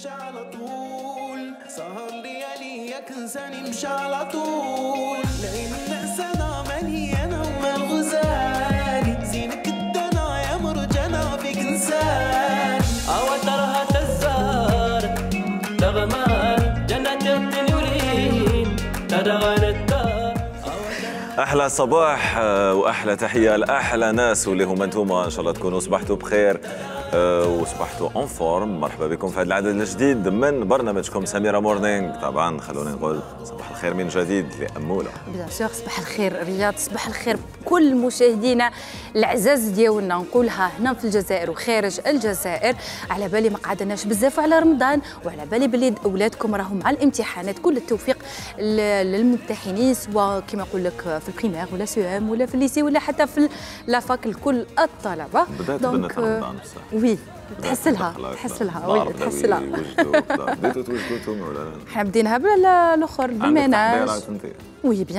نمشي على طول. سهر ليالي كنساني مشى على طول. لين الناس أنا ماني أنا والغزال زينك الدنا يا مرجانا فيك انسان. أوترها تزار تغمار جنة التنورين تدغن الدار. أحلى صباح آه، وأحلى تحية لأحلى ناس واللي هم أنتم ان شاء الله تكونوا صبحتوا بخير. وصبحتوا en forme مرحبا بكم في هذا العدد الجديد من برنامجكم سميره Morning طبعا خلوني نقول صباح الخير من جديد لاموله bien sûr صباح الخير رياض صباح الخير كل مشاهدينا العزاز ديالنا نقولها هنا في الجزائر وخارج الجزائر على بالي ما قعدناش بزاف على رمضان وعلى بالي بلي اولادكم راهم مع الامتحانات كل التوفيق للممتحنين سواء كما نقول لك في ال primaire ولا سو ولا في ال lycée ولا حتى في la fac الكل الطلبه بدات بنة رمضان بصح oui تحسلها تحسلها oui تحسلها بديتوا توجدوا أنتم ولا لا؟ إحنا بديناها بلا الآخر عندك بال ménage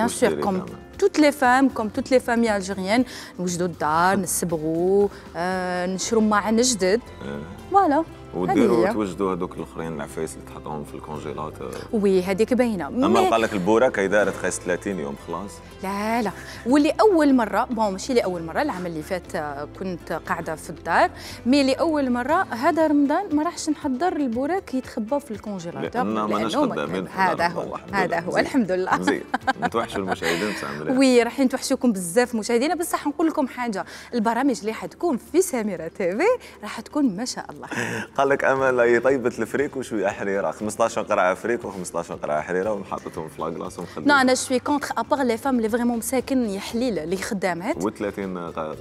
serez comme quand même. toutes les femmes, comme toutes les familles algériennes, نوجدوا الدار نصبغوا آه، نشروا مواعن جدد. voilà. وديروا توجدوا هذوك الآخرين العفايس اللي تحطهم في ال congélateur. oui هذيك باينة. أما قال لك البورة كي دارت خايس 30 يوم خلاص. لا لا. واللي أول مرة بون ماشي لاول مرة العام اللي فات آه، كنت قاعدة في الدار. مي لاول مرة هذا رمضان ما راحش نحضر البوراك يتخبى في الكونجيلاتور لأن ماناش خدامين في هذا هو هذا. هو. الحمد لله. مزيان. نتوحشوا المشاهدين مليح وي راح نتوحشوكم بزاف مشاهدينا. بصح نقول لكم حاجة البرامج اللي حتكون في سميره تيفي راح تكون ما شاء الله. قال لك أمل هي طيبه الفريك وشويه حريرة؟ 15 قرعة فريك و15 قرعة حريرة وحطتهم في لاكلاص نو ومخليهم أنا شوي contre à part les femmes اللي vraiment مساكن يا حليل اللي خدامات. و30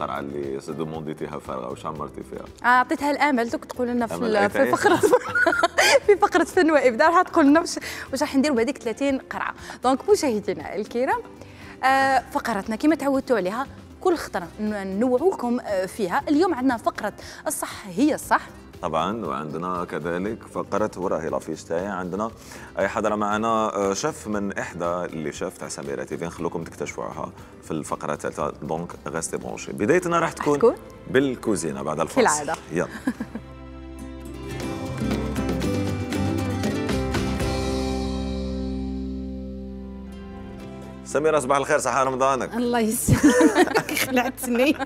قرعة اللي demandé تيها فارغه وش عمرتي فيها أعطيتها الأمل دوك تقول لنا في, أمل. ال- في. فقرة في فقرة فن وابداع راح تقول لنا واش واش راح نديروا بهذيك 30 قرعة. donc مشاهدينا الكرام آه فقرتنا كما تعودتوا عليها كل خطرة ننوعوا لكم آه، فيها. اليوم عندنا فقرة الصح هي الصح. طبعا وعندنا كذلك فقرة وراهي la fiche تاعي عندنا أي حضره معنا آه، شيف من إحدى les chefs تاع سميره TV نخلوكم تكتشفوها في الفقرة الثالثه donc restez branchés بدايتنا راح تكون؟ بالكوزينة بعد الفاصل كالعادة. يلا سميرة صباح الخير صحة رمضانك. الله يسلمك. خلعتني.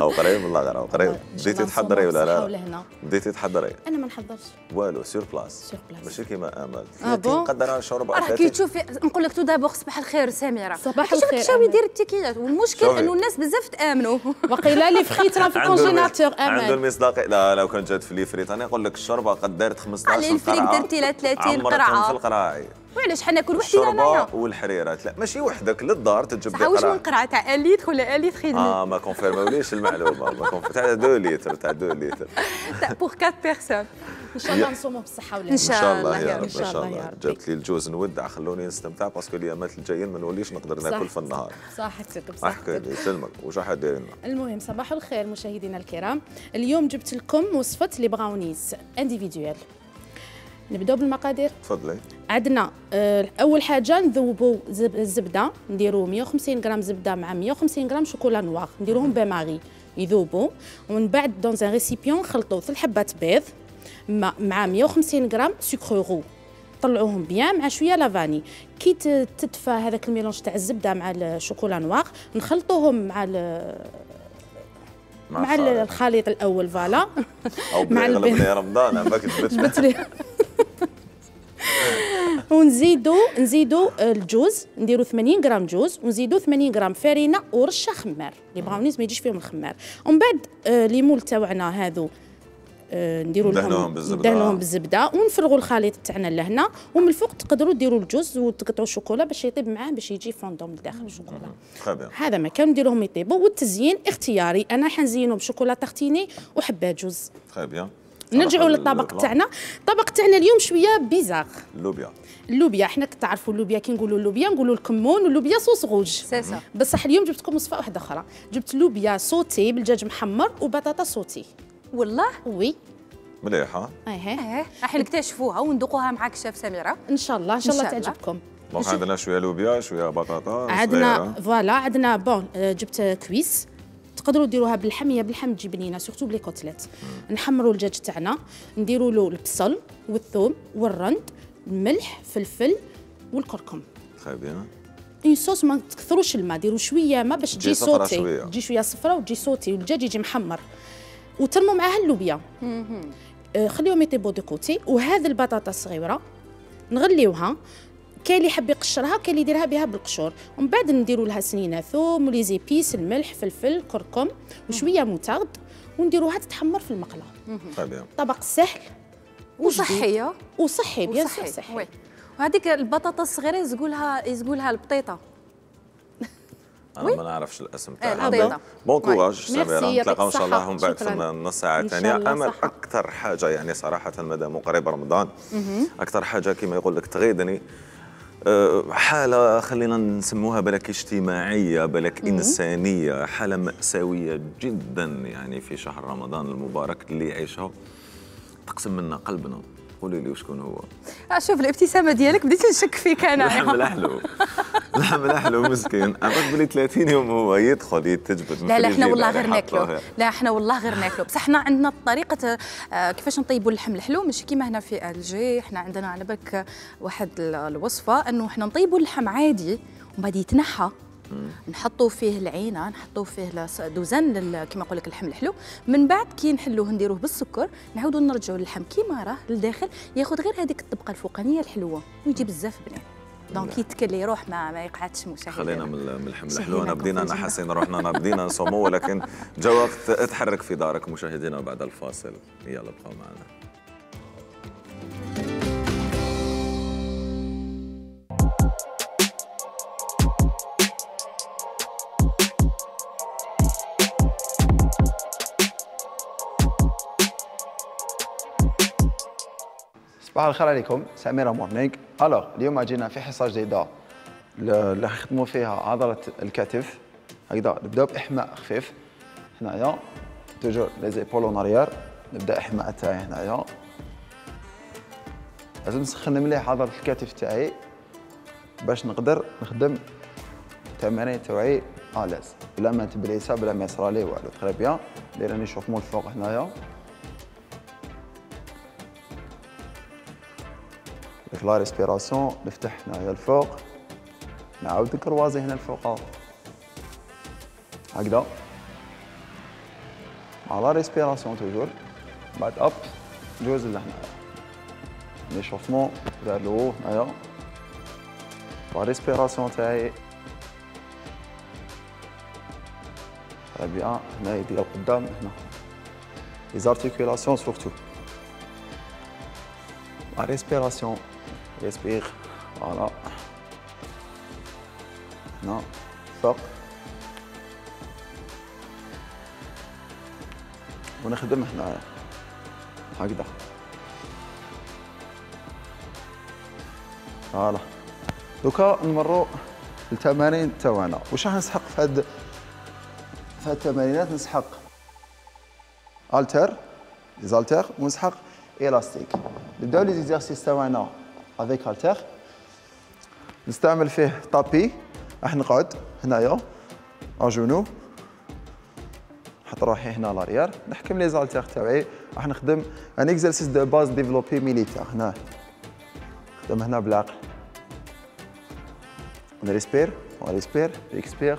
أو قريب والله غير أو قريب. بديتي تحضري ولا لا؟ بديتي تحضري؟ أنا ما نحضرش. والو سور بلاس سور بلاس. ماشي كيما امل آه بون؟ نقدر شوربه راه كي تشوفي نقول لك تو دابور صباح الخير سميرة. صباح كي تشوفي الخير، شاوي أمل. يدير التيكيات والمشكل. إنه الناس بزاف تآمنوا. وقيلا لي فخيت راه في الكونجيناتور المس- عنده أمل. المصداقية لا لو كانت جات في لي فريت أنا نقول لك الشوربه قد دارت 15 علي الفريك قرعة، درتي لها 30 عمرتهم قرعة. في القراعي وعلاش حناكل وحدي انايا الشوربه والحريرات. لا ماشي وحدك للدار تجيب صح لي واش. قرعة؟ تاع اليت ولا اليت خدمة؟ آه ما كونفيرموليش المعلومة. ما كونف- تاع 2 لتر تاع 2 لتر تاع pour 4 personnes إن شاء الله نصوموا بالصحة شاء إن شاء الله يا رب. رب إن شاء إن شاء الله. جابت لي الجوز نودع خلوني نستمتع parce que الايامات الجايين ما نوليش نقدر ناكل في النهار. صحتك احكي بصحتك لي سلمك واش راح دير لنا؟ المهم صباح الخير مشاهدينا الكرام. اليوم جبت لكم وصفة les brownies individuels نبداو بالمقادير. تفضلي. عندنا آه، أول حاجة نذوبوا زب- الزبدة نديروا 150 غرام زبدة مع 150 غرام chocolat noir نديروهم bain-marie يذوبوا ومن بعد dans un récipient نخلطوا ثلاث حبات بيض مع مع 150 غرام سكر roux طلعوهم bien مع شوية la vanille. كي تدفى هذاك ال mélange تاع الزبدة مع ال chocolat noir نخلطوهم مع مع الخالط. الخليط. الأول voilà. مع البيض. رمضان عماك تبت جبت لي ونزيدوا نزيدوا الجوز نديروا 80 غرام جوز ونزيدوا 80 غرام فرينه ورشه خمار les brownies ما يجيش فيهم الخمار. ومن بعد آه، les moules تاعنا هذو آه، نديروا ندهنوهم لهم. ندهنوهم بالزبدة. ونفرغوا الخليط تاعنا لهنا. ومن الفوق تقدروا ديروا الجوز وتقطعوا الشوكولا باش يطيب معاه باش يجي فوندوم لداخل الشوكولا. très bien هذا ما كان نديروهم يطيبوا والتزيين اختياري. أنا حنزينهم بشوكولا à tartiner وحبات جوز. très bien نرجعوا للطبق تاعنا. الطبق تاعنا اليوم شوية bizarre. اللوبيا اللوبيا حنا تعرفوا اللوبيا كي نقولوا اللوبيا نقولوا الكمون واللوبيا صوص غوج. بصح اليوم جبت لكم وصفة واحدة أخرى. جبت لوبيا sauté بالدجاج محمر وبطاطا sauté. والله؟ oui. مليحه إيه آه راح نكتشفوها وندوقوها معاك شيف سميرة. إن شاء الله إن شاء الله إن شاء الله. تعجبكم. donc عندنا شوية لوبيا شوية بطاطا عندنا. voilà عندنا bon آه، جبت cuisses. تقدروا ديروها باللحم هي باللحم تجي بنينه surtout ب les côtelettes. نحمروا الدجاج تاعنا نديروا له البصل والثوم والرند الملح فلفل والكركم. très bien en sauce ما تكثروش الماء ديروا شوية ما باش تجي sauté. شوية. تجي شوية صفرا وتجي sauté والدجاج يجي محمر. وترموا معاها اللوبيا آه، خليهم يطيبوا de côté. وهذه البطاطا الصغيرة نغليوها. كاين اللي يحب يقشرها كاين اللي يديرها بها بالقشور. ومن بعد نديروا لها سنينة ثوم و les épices الملح فلفل كركم وشوية موتارد ونديروها تتحمر في المقله bien طبق سهل وصحية. وصحي bien sûr وصحي صحي. oui. وهذيك البطاطا الصغيرة يزقولها يزقولها البطيطة. أنا ما نعرفش الأسم تاعها. bon. courage يعطيك نتلاقاو إن شاء الله. ومن بعد في. النص ساعة الله أمل صحة. أكثر حاجة يعني صراحة مادام قريب رمضان. أكثر حاجة كما يقول لك تغيدني. أه، حالة خلينا نسموها بلك اجتماعية بلك إنسانية حالة مأساوية جدا يعني في شهر رمضان المبارك اللي يعيشها تقسم منا قلبنا. قولي لي وشكون هو؟ آه، شوف الابتسامة ديالك بديت نشك فيك أنا. لحم الاحلو لحم الاحلو مسكين. عرفت بلي 30 يوم هو يدخل يتجبد لا لا إحنا والله غير ناكلو. لا إحنا والله غير ناكلو. بصح إحنا عندنا طريقة آه، كيفاش نطيبوا اللحم الحلو. ماشي كيما هنا في ألجي إحنا عندنا على بالك واحد ال- الوصفة انه إحنا نطيبوا اللحم عادي ومن بعد يتنحى. نحطوا فيه العينة نحطوا فيه دوزان كيما نقول لك اللحم الحلو. من بعد كي نحلوه نديروه بالسكر نعاودوا نرجعوا اللحم كيما راه للداخل ياخذ غير هذيك الطبقة الفوقانية الحلوة ويجي بزاف بنين. دونك يتكلي يروح ما ما يقعدش مشاهد خلينا من اللحم الحلو. أنا بدينا كونفوزينا. نحسين روحنا أنا بدينا نصومو ولكن جا وقت اتحرك في دارك مشاهدينا بعد الفاصل. يلا بقوا معنا. صباح الخير عليكم سميرة Morning alors اليوم جينا في حصة جديدة. ل- اللي نخدموا فيها عضلة الكتف. هكذا نبداو بإحماء خفيف. هنايا toujours les épaules en arrière نبدأ إحماء تاعي هنايا. لازم نسخن مليح عضلة الكتف تاعي باش نقدر نخدم التمارين تاعي à l'aise بلا ما تبريسا بلا ما يصرالي والو. très bien داير راني نشوف مول الفوق هنايا. ديك لا ريسبيراسيون نفتح هنايا الفوق. نعاود نكروازي هنا الفوق هكذا. مع لا ريسبيراسيون توجور بعد اب جوز لهنا. ليشوفمون le haut هنايا لا ريسبيراسيون تاعي. Bien هنا يدي القدام هنا. Les articulations surtout. La respiration. Respire voilà هنا فوق. ونخدم هنا هكذا. فوالا. دوكا نمروا التمارين تاعنا واش راح نسحق في هاد في هاد التمارينات؟ نسحق haltères les haltères ونسحق élastique. نبداو les exercices تاعنا avec haltères نستعمل فيه tapis. راح نقعد هنايا اجونو نحط روحي هنا l'arrière نحكم les haltères تاعي. راح نخدم un exercice de base développé militaire هنا. نخدم هنا بالعقل. نريسبير ونريسبير expire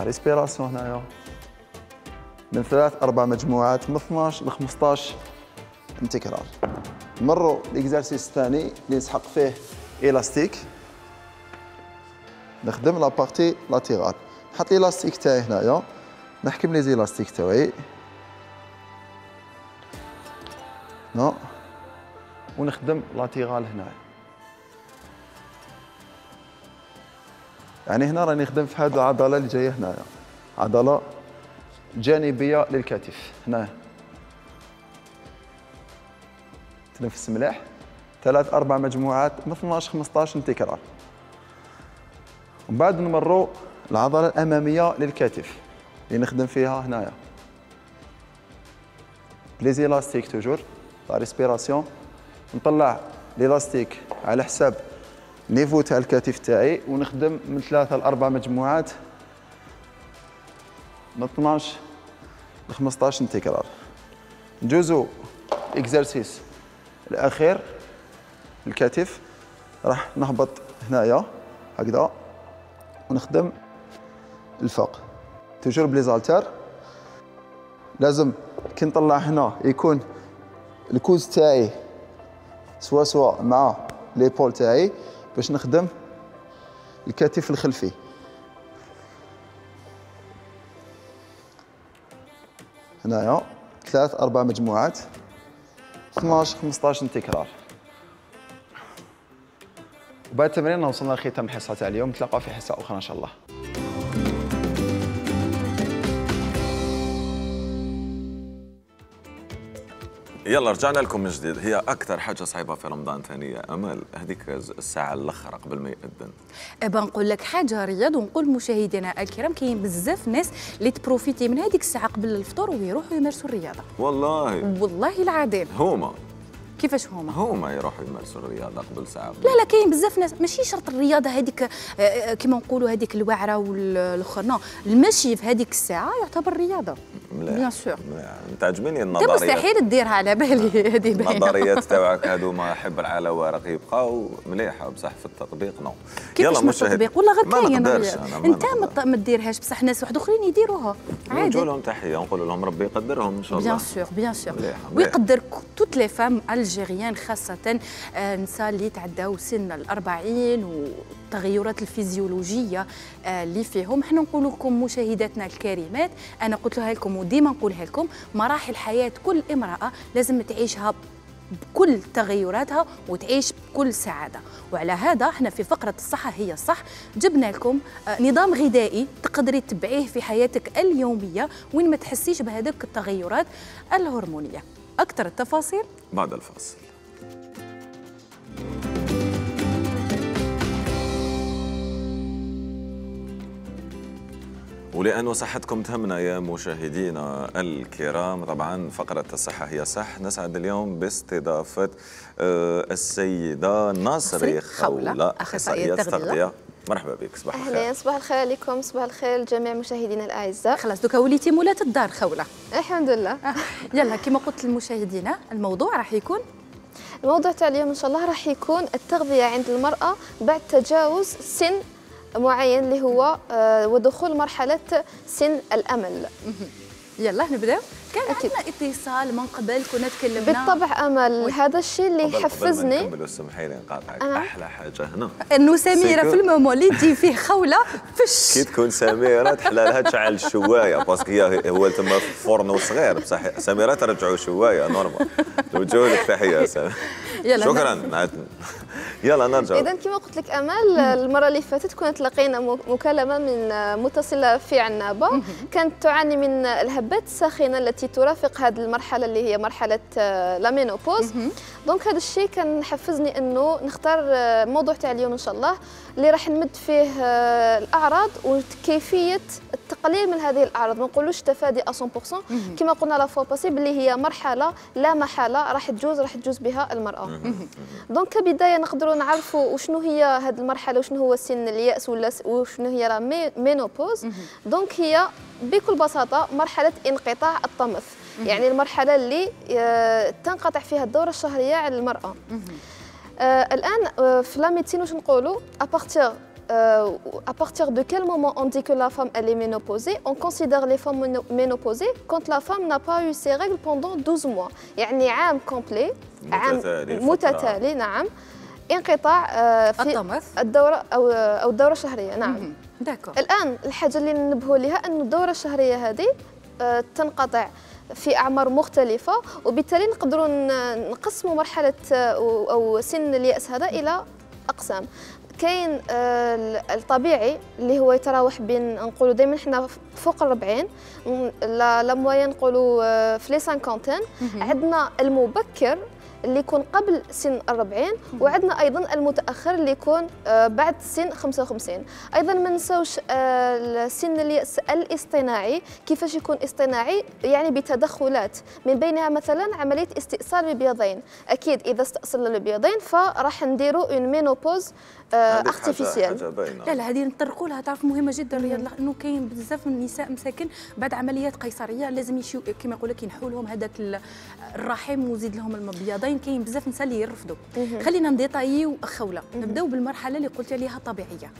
respiration هنايا. من ثلاث أربع مجموعات من 12 ل 15 تكرار نمروا ال exercice الثاني اللي نسحق فيه الاستيك نخدم la partie latérale. نحط الاستيك تاعي هنايا. نحكم les élastiques تاعي. هنا ونخدم لاتيرال هنايا. يعني هنا راني نخدم في هذه العضلة اللي جاية هنايا. عضلة جانبية للكتف. هنا. تنفس مليح. ثلاث أربع مجموعات من 12 15 تكرار ومن بعد نمروا العضلة الأمامية للكتف اللي نخدم فيها هنايا. les élastiques toujours la respiration. نطلع ليلاستيك على حساب niveau تاع الكتف تاعي ونخدم من ثلاثة لاربع مجموعات من 12 ل 15 تكرار نجوزو exercice. الأخير الكتف راح نهبط هنايا هكذا ونخدم الفوق. توجور بليزالتر لازم كي نطلع هنا يكون الكوز تاعي سوا سوا مع ليبول تاعي باش نخدم الكتف الخلفي. هنايا ثلاث أربع مجموعات. 12 15 تكرار وبعد التمرين وصلنا لختام الحصه تاع اليوم. نتلاقاو في حصة أخرى إن شاء الله. يلا رجعنا لكم من جديد. هي أكثر حاجة صعيبة في رمضان ثانية. أمل هذيك الساعة الآخر قبل ما يأذن. ابا نقول لك حاجة رياض ونقول مشاهدينا الكرام كاين بزاف ناس اللي تبروفيتي من هذيك الساعة قبل الفطور ويروحوا يمارسوا الرياضة. والله. والله العظيم. هما. كيفاش هما؟ هما يروحوا يمارسوا الرياضة قبل ساعة لا لا كاين بزاف ناس. ماشي شرط الرياضة هذيك آه، آه، كيما نقولوا هذيك الوعرة والآخر. non المشي في هذيك الساعة يعتبر رياضة. bien sûr. تعجبني النظريات. مستحيل ديرها على بالي. هذه باينه النظريات تاعك هادو ما حبر على ورق يبقاو مليحه بصح في التطبيق. non كيفاش مشاهد- التطبيق؟ والله غير كاين. أنت ما نقدر. ت- ما ديرهاش بصح ناس واحد آخرين يديروها. عادي. لهم تحية ونقول لهم ربي يقدرهم إن شاء الله. bien sûr bien sûr. ويقدر toutes les femmes algériennes خاصة آه، نساء اللي تعداو سن الأربعين والتغيرات الفيزيولوجية آه، اللي فيهم. حنا نقول لكم مشاهداتنا الكريمات أنا قلت لها لكم وديما نقولها لكم مراحل حياة كل امرأة لازم تعيشها بكل تغيراتها وتعيش بكل سعادة. وعلى هذا إحنا في فقرة الصحة هي الصح جبنا لكم آه، نظام غذائي تقدري تتبعيه في حياتك اليومية وين ما تحسيش بهذيك التغيرات الهرمونية. أكثر التفاصيل. بعد الفاصل. ولأنه صحتكم تهمنا يا مشاهدينا الكرام طبعا فقرة الصحة هي صح. نسعد اليوم باستضافة آه، السيدة ناصري خولة، خولة أخصائية تغذية. مرحبا بك صباح الخير. أهلا صباح الخير عليكم صباح الخير لجميع مشاهدينا الأعزاء. خلاص دوكا وليتي مولاة الدار خولة. الحمد لله. آه، يلا كما قلت للمشاهدين الموضوع راح يكون؟ الموضوع تاع اليوم إن شاء الله راح يكون التغذية عند المرأة بعد تجاوز سن معين اللي هو آه، ودخول مرحلة سن الأمل. يلا نبداو كان أكيد. عندنا اتصال من قبل كنا تكلمنا. بالطبع أمل هذا الشيء اللي قبل- قبل ما نكمل نقاطعك أنا. أحلى حاجة هنا. انه سميره. في ال moment اللي تجي فيه خولة فش كي تكون سميره تحلى لها تشعل الشوايه parce que هي هو تما في فرن صغير بصح سميره ترجعوا شواية normal نوجه لك تحيه سميرة. يلا شكرا. نعت- يلا نرجع. اذا كما قلت لك أمل المرة اللي فاتت كنا تلقينا مكالمة من متصلة في عنابة. كانت تعاني من الهبات الساخنة التي ترافق هذه المرحلة اللي هي مرحلة آه، la ménopause donc هذا الشيء كان حفزني إنه نختار آه، الموضوع تاع اليوم إن شاء الله اللي راح نمد فيه آه، الأعراض وكيفية التقليل من هذه الأعراض. ما نقولوش تفادي 100% كما قلنا la fois passée بلي هي مرحلة لا محالة راح تجوز راح تجوز بها المرأة. donc كبداية نقدروا نعرفوا وشنو هي هذه المرحلة وشنو هو سن اليأس ولا وشنو هي la mé- ménopause donc هي بكل بساطة مرحلة انقطاع الطمث. يعني المرحلة اللي آه، تنقطع فيها الدورة الشهرية على المرأة. آه الآن آه في la médecine واش نقولوا؟ à partir à partir de quel moment on dit que la femme elle est ménopausée On considère les femmes méno- ménopausées quand la femme n'a pas eu ses règles pendant 12 mois. يعني عام complet عام متتالي، نعم. انقطاع آه، في الطمث الدورة أو أو الدورة الشهرية نعم. d'accord. الآن الحاجة اللي ننبهوا لها أن الدورة الشهرية هذه آه، تنقطع في أعمار مختلفة وبالتالي نقدروا نقسموا مرحلة آه، أو سن اليأس هذا إلى أقسام. كاين آه، ال- الطبيعي اللي هو يتراوح بين نقولوا دائما حنا فوق الربعين la la moyenne نقولوا آه، في les cinquantaines عندنا المبكر اللي يكون قبل سن الربعين وعندنا أيضا المتأخر اللي يكون آه، بعد سن 55 أيضا ما نساوش آه، سن الياس الاصطناعي. كيفاش يكون اصطناعي؟ يعني بتدخلات. من بينها مثلا عملية استئصال المبيضين أكيد إذا استأصل المبيضين فراح نديروا une ménopause artificielle. لا لا هذه نطرقوا لها تعرف مهمة جدا رياض. لأنه كاين بزاف من النساء مساكن بعد عمليات قيصرية لازم يشيو كما يقول لك ينحوا لهم هذاك الرحم وزيد لهم المبيضين كاين بزاف نساء اللي يرفضوا خلينا نdétaillو خوله نبدأو بالمرحلة اللي قلت عليها طبيعية.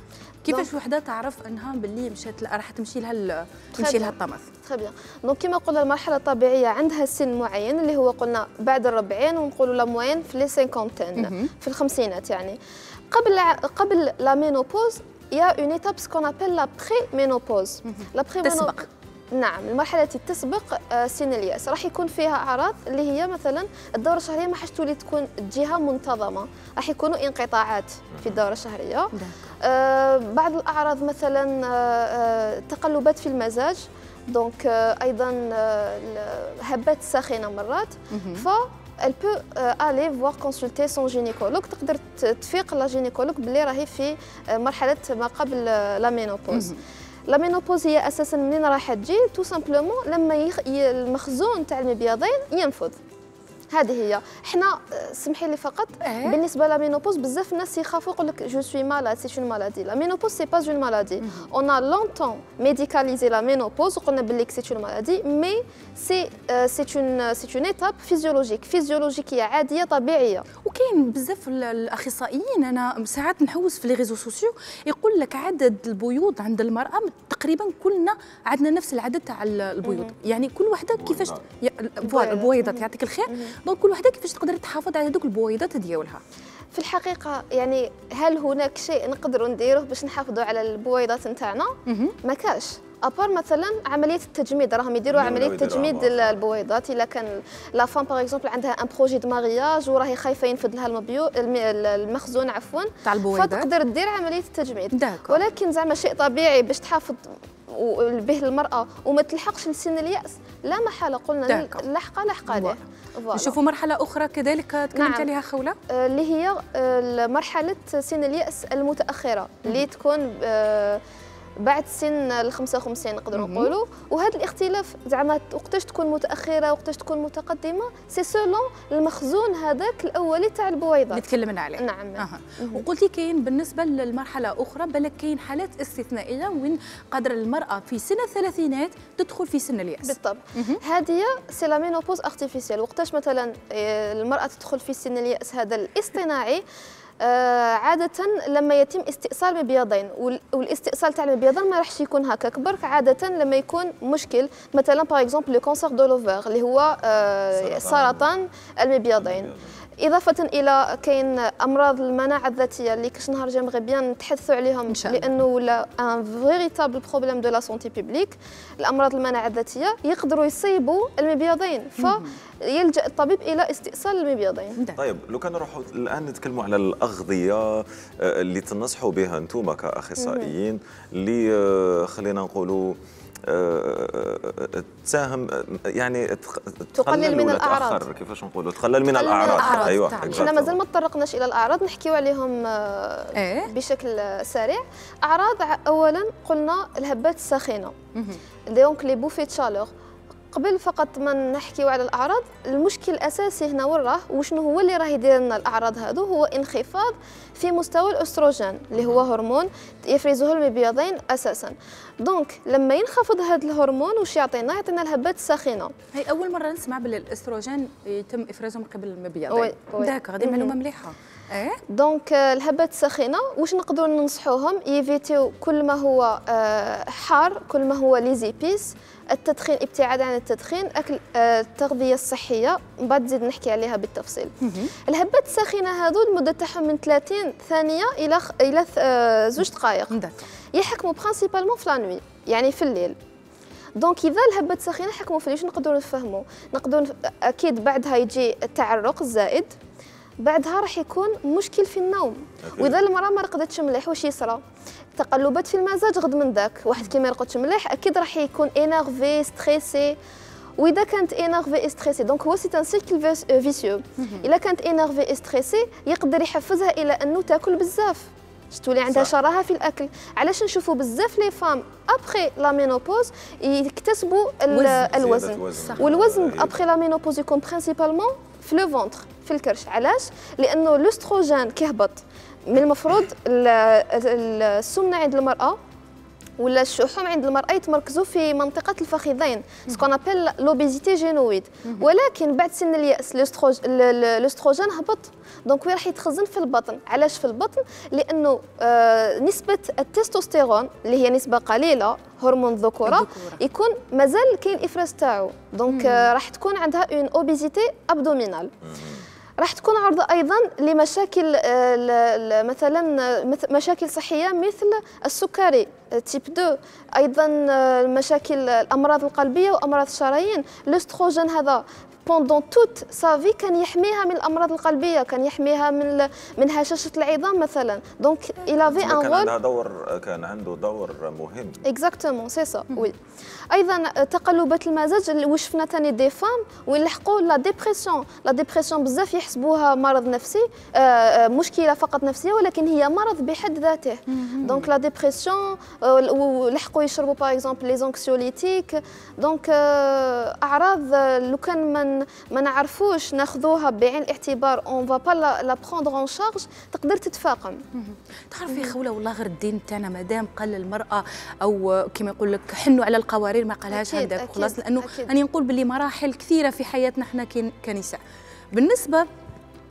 كيفاش وحدة تعرف أنها باللي مشات راح تمشي لها تمشي لها الطمث très bien donc كيما قلنا المرحلة الطبيعية عندها سن معين اللي هو قلنا بعد الربعين ونقولوا la moyenne في les cinquantaines في الخمسينات يعني. قبل قبل la ménopause y a une étape ce qu'on appelle la pré-ménopause la pré تسبق. نعم المرحلة التي تسبق آه، سن الياس. راح يكون فيها أعراض اللي هي مثلا الدورة الشهرية ما حش تولي تكون جهة منتظمة. راح يكونوا انقطاعات في الدورة الشهرية. آه، بعض الأعراض مثلا آه، آه، تقلبات في المزاج. donc آه، أيضا آه، الهبات الساخنه مرات. ف elle peut euh, aller voir consulter son gynécologue. تقدر تفيق la gynécologue باللي راهي في مرحلة ما قبل la ménopause la ménopause هي أساسا منين راح تجي tout simplement لما يخ... المخزون تاع المبيضين ينفذ هذه هي. حنا سمحي لي فقط. إيه. بالنسبة la ménopause بزاف الناس يخافوا يقول لك je suis malade c'est une maladie la ménopause c'est pas une maladie on a longtemps médicalisé la ménopause وقلنا باللي c'est une maladie mais c'est c'est une c'est une étape physiologique فيزيولوجيكيه عادية طبيعية. وكاين بزاف ال- الأخصائيين أنا ساعات نحوس في les réseaux sociaux يقول لك عدد البيوض عند المرأة تقريبا كلنا عندنا نفس العدد تاع ال- البيوض. يعني كل وحدة كيفاش البويضات يعطيك الخير. donc كل وحدة كيفاش تقدر تحافظ على هذوك البويضات ديالها؟ في الحقيقة يعني هل هناك شيء نقدروا نديروه باش نحافظوا على البويضات نتاعنا؟ ما كاش à part مثلا عملية التجميد راهم يديروا عملية تجميد. البويضات. إلا كان la femme par exemple عندها un projet de mariage وراهي خايفة ينفذ لها المبيو الم- المخزون عفوا. تاع البويضات. فتقدر دير عملية التجميد. ولكن زعما شيء طبيعي باش تحافظ به المراه وما تلحقش لسن اليأس لا محالة قلنا d'accord. لاحقه لاحقه له. نشوفوا مرحلة أخرى كذلك تكلمت نعم. عليها خولة آه، اللي هي آه، مرحلة سن اليأس المتأخرة اللي تكون آه، بعد سن ال 55 نقدروا نقولوا. وهذا الاختلاف زعما وقتاش تكون متأخرة وقتاش تكون متقدمة c'est selon المخزون هذاك الأولي تاع اللي البويضات تكلمنا عليه. نعم. أها. وقلتي كاين بالنسبة للمرحلة أخرى بالك كاين حالات استثنائية وين قدر المرأة في سن الثلاثينات تدخل في سن اليأس. بالطبع. هذه c'est la ménopause artificielle وقتاش مثلا آه، المرأة تدخل في سن اليأس هذا الاصطناعي عادة لما يتم استئصال مبيضين وال- والاستئصال تاع المبيضين ما راحش يكون هكاك. برك عادة لما يكون مشكل مثلا par exemple le cancer de l'ovaire اللي هو آه،. سرطان. المبيضين إضافة إلى كاين أمراض المناعة الذاتية اللي كاش نهار j'aimerais bien نتحدثوا عليهم إن شاء الله. لأنه ولا un véritable problème de la santé publique الأمراض المناعة الذاتية يقدروا يصيبوا المبيضين فيلجأ الطبيب إلى استئصال المبيضين دا. طيب لو كان نروحوا الآن نتكلموا على الأغذية آه، اللي تنصحوا بها أنتم كأخصائيين اللي آه، خلينا نقولوا تساهم يعني تقلل من. تأخر، كيفاش نقولوا تقلل من الأعراض الأعراض أيوه. إحنا exactly. مازال ما تطرقناش إلى الأعراض نحكيو عليهم آه، إيه. بشكل سريع أعراض اولا قلنا الهبات الساخنة donc les bouffées de chaleur قبل فقط ما نحكيو على الأعراض المشكل الأساسي هنا وين راه وشنو هو اللي راه يدير لنا الأعراض هذو هو انخفاض في مستوى الأستروجين اللي هو هرمون يفرزه المبيضين أساسا. donc لما ينخفض هذا الهرمون وش يعطينا؟ يعطينا الهبات الساخنة. هي أول مرة نسمع باللي الأستروجين يتم افرازه من قبل المبيضين. donc هذه معلومة مليحة. إيه؟ donc الهبات الساخنة واش نقدروا ننصحوهم؟ يفيتيو كل ما هو آه، حار كل ما هو les épices التدخين ابتعاد عن التدخين أكل آه، التغذية الصحية. من بعد نزيد نحكي عليها بالتفصيل. الهبات الساخنة هذو المده تاعهم من 30 ثانية إلى خ... إلى آه، زوج دقائق. donc يحكموا principalement في la nuit يعني في الليل. donc إذا الهبات الساخنة حكموا في الليل شنو نقدروا نفهموا؟ نقدروا نف... أكيد بعدها يجي التعرق الزائد بعدها راح يكون مشكل في النوم. وإذا المرأة ما رقدتش مليح واش يصرى؟ تقلبات في المزاج غد من ذاك واحد كي ما يرقدش مليح أكيد راح يكون énervé stressé وإذا كانت énervée stressée donc هو c'est un cycle vicieux إلا كانت énervée stressée يقدر يحفزها إلى أنه تاكل بزاف باش تولي عندها. شراهة في الأكل علاش نشوفوا بزاف les femmes après la ménopause يكتسبوا ال- وزن. الوزن. والوزن. après la ménopause يكون principalement في le ventre في الكرش. علاش؟ لأنه الأستروجين كيهبط. من المفروض ال- ال- السمنة عند المرأة ولا الشحوم عند المرأة يتمركزوا في منطقة الفخذين. ce qu'on appelle l'obésité gynoïde ولكن بعد سن اليأس الاستروج- ال- ال- الأستروجين هبط. donc وين راح يتخزن في البطن. علاش في البطن؟ لأنه آه نسبة التستوستيرون اللي هي نسبة قليلة هرمون الذكورة الذكورة. يكون مازال كاين إفراز تاعو. donc آه راح تكون عندها une obésité abdominale راح تكون عرضة أيضا لمشاكل آه، مثلا آه، مث- مشاكل صحية مثل السكري آه، type 2 أيضا آه، مشاكل الأمراض القلبية وأمراض الشرايين. الأستروجين هذا pendant toute sa vie كان يحميها من الأمراض القلبية كان يحميها من من هشاشة العظام مثلا. donc il avait un كان rôle عندها دور كان عنده دور مهم. exactement c'est ça oui أيضا تقلبات المزاج اللي وشفنا ثاني des femmes ويلحقوا la dépression la dépression بزاف يحسبوها مرض نفسي آه، آه، مشكلة فقط نفسية ولكن هي مرض بحد ذاته. donc la dépression ولحقوا يشربوا par exemple les anxiolytiques donc أعراض لو كان ما ما نعرفوش ناخذوها بعين الاعتبار. on va pas la prendre en charge تقدر تتفاقم. تعرفي خوله والله غير الدين تاعنا مادام قال المرأة أو كما يقول لك حنوا على القوارير ما قالهاش هذاك خلاص لأنه. راني نقول باللي مراحل كثيرة في حياتنا إحنا كن- كنساء. بالنسبة ال-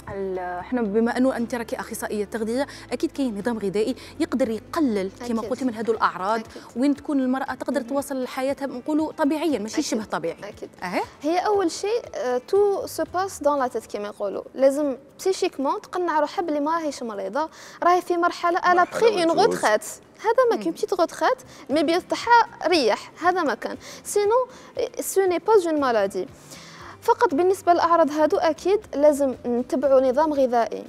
إحنا بما أنه أنت راكي أخصائية تغذية أكيد كاين نظام غذائي يقدر يقلل كما. قلتي من هذو الأعراض. أكيد. وين تكون المرأة تقدر تواصل حياتها نقولوا طبيعيا ماشي أكيد. شبه طبيعي. أكيد. آه هي أول شيء tout se passe dans la tête كيما يقولوا. لازم psychiquement تقنع روحها بلي ما راهيش مريضة. راهي في مرحلة الا مرحلة prend une. retraite هذا ما كاين petite retraite mais تاعها ريح هذا ما كان. sinon ce n'est pas une maladie فقط بالنسبة للاعراض هادو أكيد لازم نتبعوا نظام غذائي.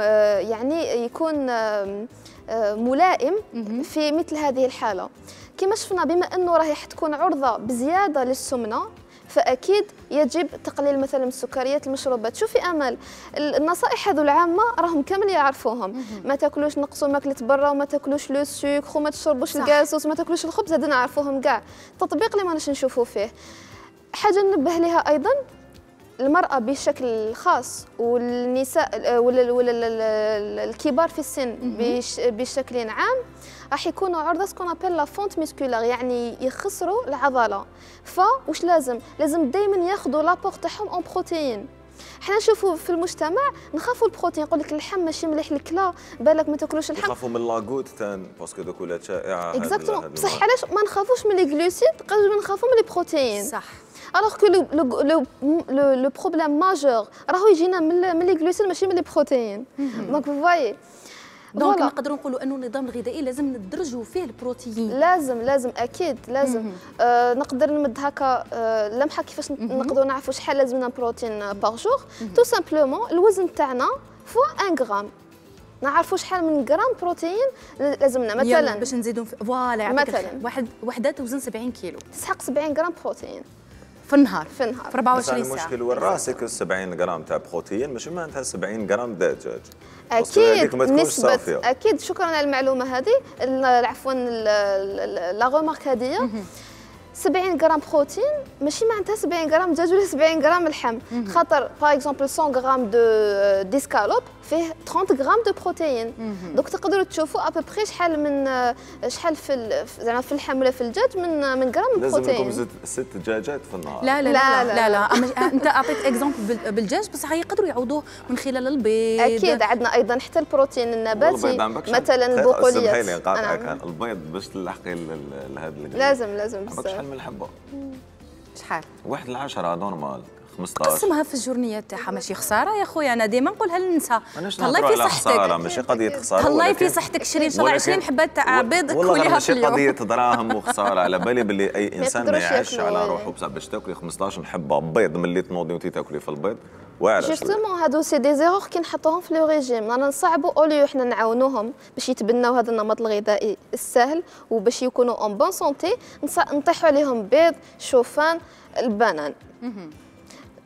آه، يعني يكون آه، ملائم في مثل هذه الحالة. كما شفنا بما أنه راهي حتكون عرضة بزيادة للسمنة فأكيد يجب تقليل مثلا السكريات المشروبات. شوفي أمل ال- النصائح هذو العامة راهم كامل يعرفوهم. ما تاكلوش نقصوا ماكلة برا وما تاكلوش le sucre وما تشربوش. القازوز وما تاكلوش الخبز هذا نعرفوهم كاع التطبيق اللي ماناش نشوفوه فيه. حاجة ننبه لها أيضا المرأة بشكل خاص والنساء ولا ولا ال- ال- الكبار في السن بش بشكل عام راح يكونوا عرضة ce qu'on appelle la fonte musculaire يعني يخسروا العضلة. فواش لازم؟ لازم دائما ياخذوا l'apport تاعهم en protéines حنا نشوفوا في المجتمع نخافوا البروتين يقول لك اللحم ماشي مليح لك لا بالك ما تاكلوش اللحم. يخافوا من la goutte تان parce que donc ولات شائعة exactement. بصح. علاش ما نخافوش من les glucides قبل ما نخافوا من les protéines صح le, le, le, le, le problème majeur راهو يجينا من les glucides ماشي من les protéines donc vous voyez donc Voilà. نقدروا نقولوا انه النظام الغذائي لازم ندرجوا فيه البروتين لازم لازم أكيد لازم. آه نقدر نمد هكا آه لمحة كيفاش نقدروا نعرفوا شحال لازمنا بروتين par jour tout simplement الوزن تاعنا fois 1 غرام نعرفوا شحال من غرام بروتين لازمنا مثلا. باش نزيدوا voilà مثلاً. واحد وحدة توزن 70 كيلو. تسحق 70 غرام بروتين في النهار. في النهار. في بس 24 ساعة. المشكل وين راسك 70 غرام تاع بروتين؟ ماشي معناتها 70 غرام دجاج. أكيد نسبة أكيد. شكرا على المعلومة هذه. ال- عفوا ال- ال- la remarque هذه 70 غرام بروتين ماشي معناتها 70 غرام دجاج ولا 70 غرام لحم. خاطر par exemple 100 grammes d'escalope فيه 30 grammes de protéines. donc تقدروا تشوفوا ابوبخي شحال من شحال في ال- زعما في اللحم ولا في الدجاج من من غرام لازم لكم بروتين زد ست دجاجات في النهار. لا لا لا لا، لا, لا، لا, لا. أما- أنت أعطيت exemple بال- بالدجاج بصح يقدروا يعوضوه من خلال البيض. أكيد عندنا أيضا حتى البروتين النباتي مثلا البقوليات. نعم. البيض باش تلحقي لهذا. لازم لازم بزاف. شحال من الحبة؟ شحال؟ واحد العشرة normal 15 قسمها في الجورنيات تاعها ماشي خسارة يا خويا؟ أنا ديما نقولها للنساء. نهضروا في صحتك. ماشي قضية خسارة. تهلاي في ولكن- صحتك. شري ان شاء الله ولكن- 20 حبه تاع بيض كليها في ماشي اليوم قضية دراهم وخسارة. على بالي باللي أي إنسان ما يعيش على. روحه بصح باش تاكلي 15 حبه بيض من اللي تنوضي وانت تاكلي في البيض. واعرة. justement هادو c'est des erreurs كي نحطوهم في le régime. رانا نصعبوا au lieu حنا نعاونوهم باش يتبناو هذا النمط الغذائي السهل وباش يكونوا en bonne santé نطيحوا عليهم بيض شوفان البنان.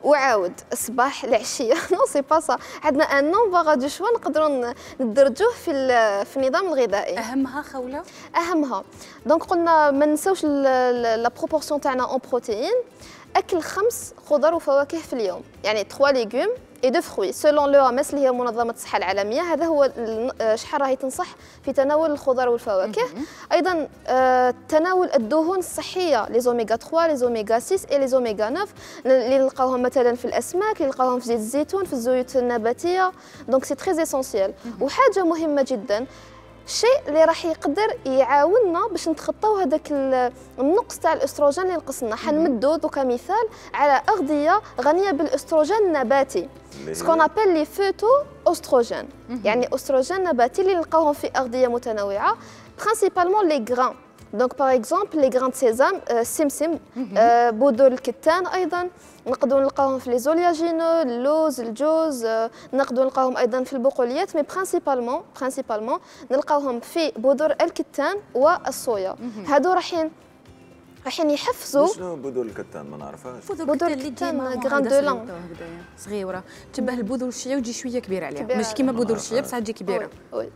وعاود الصباح العشية. non c'est pas ça عندنا un nombre de choix نقدروا ندرجوه في في النظام الغذائي. أهمها خوله أهمها. donc قلنا ما نساوش la proportion تاعنا en protéines أكل خمس خضر وفواكه في اليوم. يعني 3 légumes et deux fruits selon l'OMS اللي هي منظمة الصحة العالمية هذا هو آه، شحال راهي تنصح في تناول الخضر والفواكه. أيضا آه، تناول الدهون الصحية les oméga 3 les oméga 6 et les oméga 9 اللي نلقاوهم مثلا في الأسماك اللي نلقاوهم في زيت الزيتون في الزيوت النباتية. donc c'est très essentiel وحاجة مهمة جدا الشيء اللي راح يقدر يعاوننا باش نتخطاو هذاك ال- النقص تاع الأستروجين اللي نقصنا. حنمدو دوكا مثال على أغذية غنية بالأستروجين النباتي. ce qu'on appelle les phyto-œstrogènes يعني أستروجين نباتي اللي نلقاوهم في أغذية متنوعة principalement les graines donc par exemple les graines sésame السمسم بذور الكتان أيضا نقدروا نلقاوهم في les oléagineux اللوز الجوز نقدروا نلقاوهم أيضا في البقوليات mais principalement principalement نلقاوهم في بذور الكتان والصويا هادو راحين راحين يحفزوا شنو بذور الكتان؟ ما نعرفهاش. بذور الكتان هكذا de lin. صغيرة. تشبه البذور الشيا وتجي شوية كبيرة عليها. مش كيما. بذور الشيا بصح تجي كبيرة.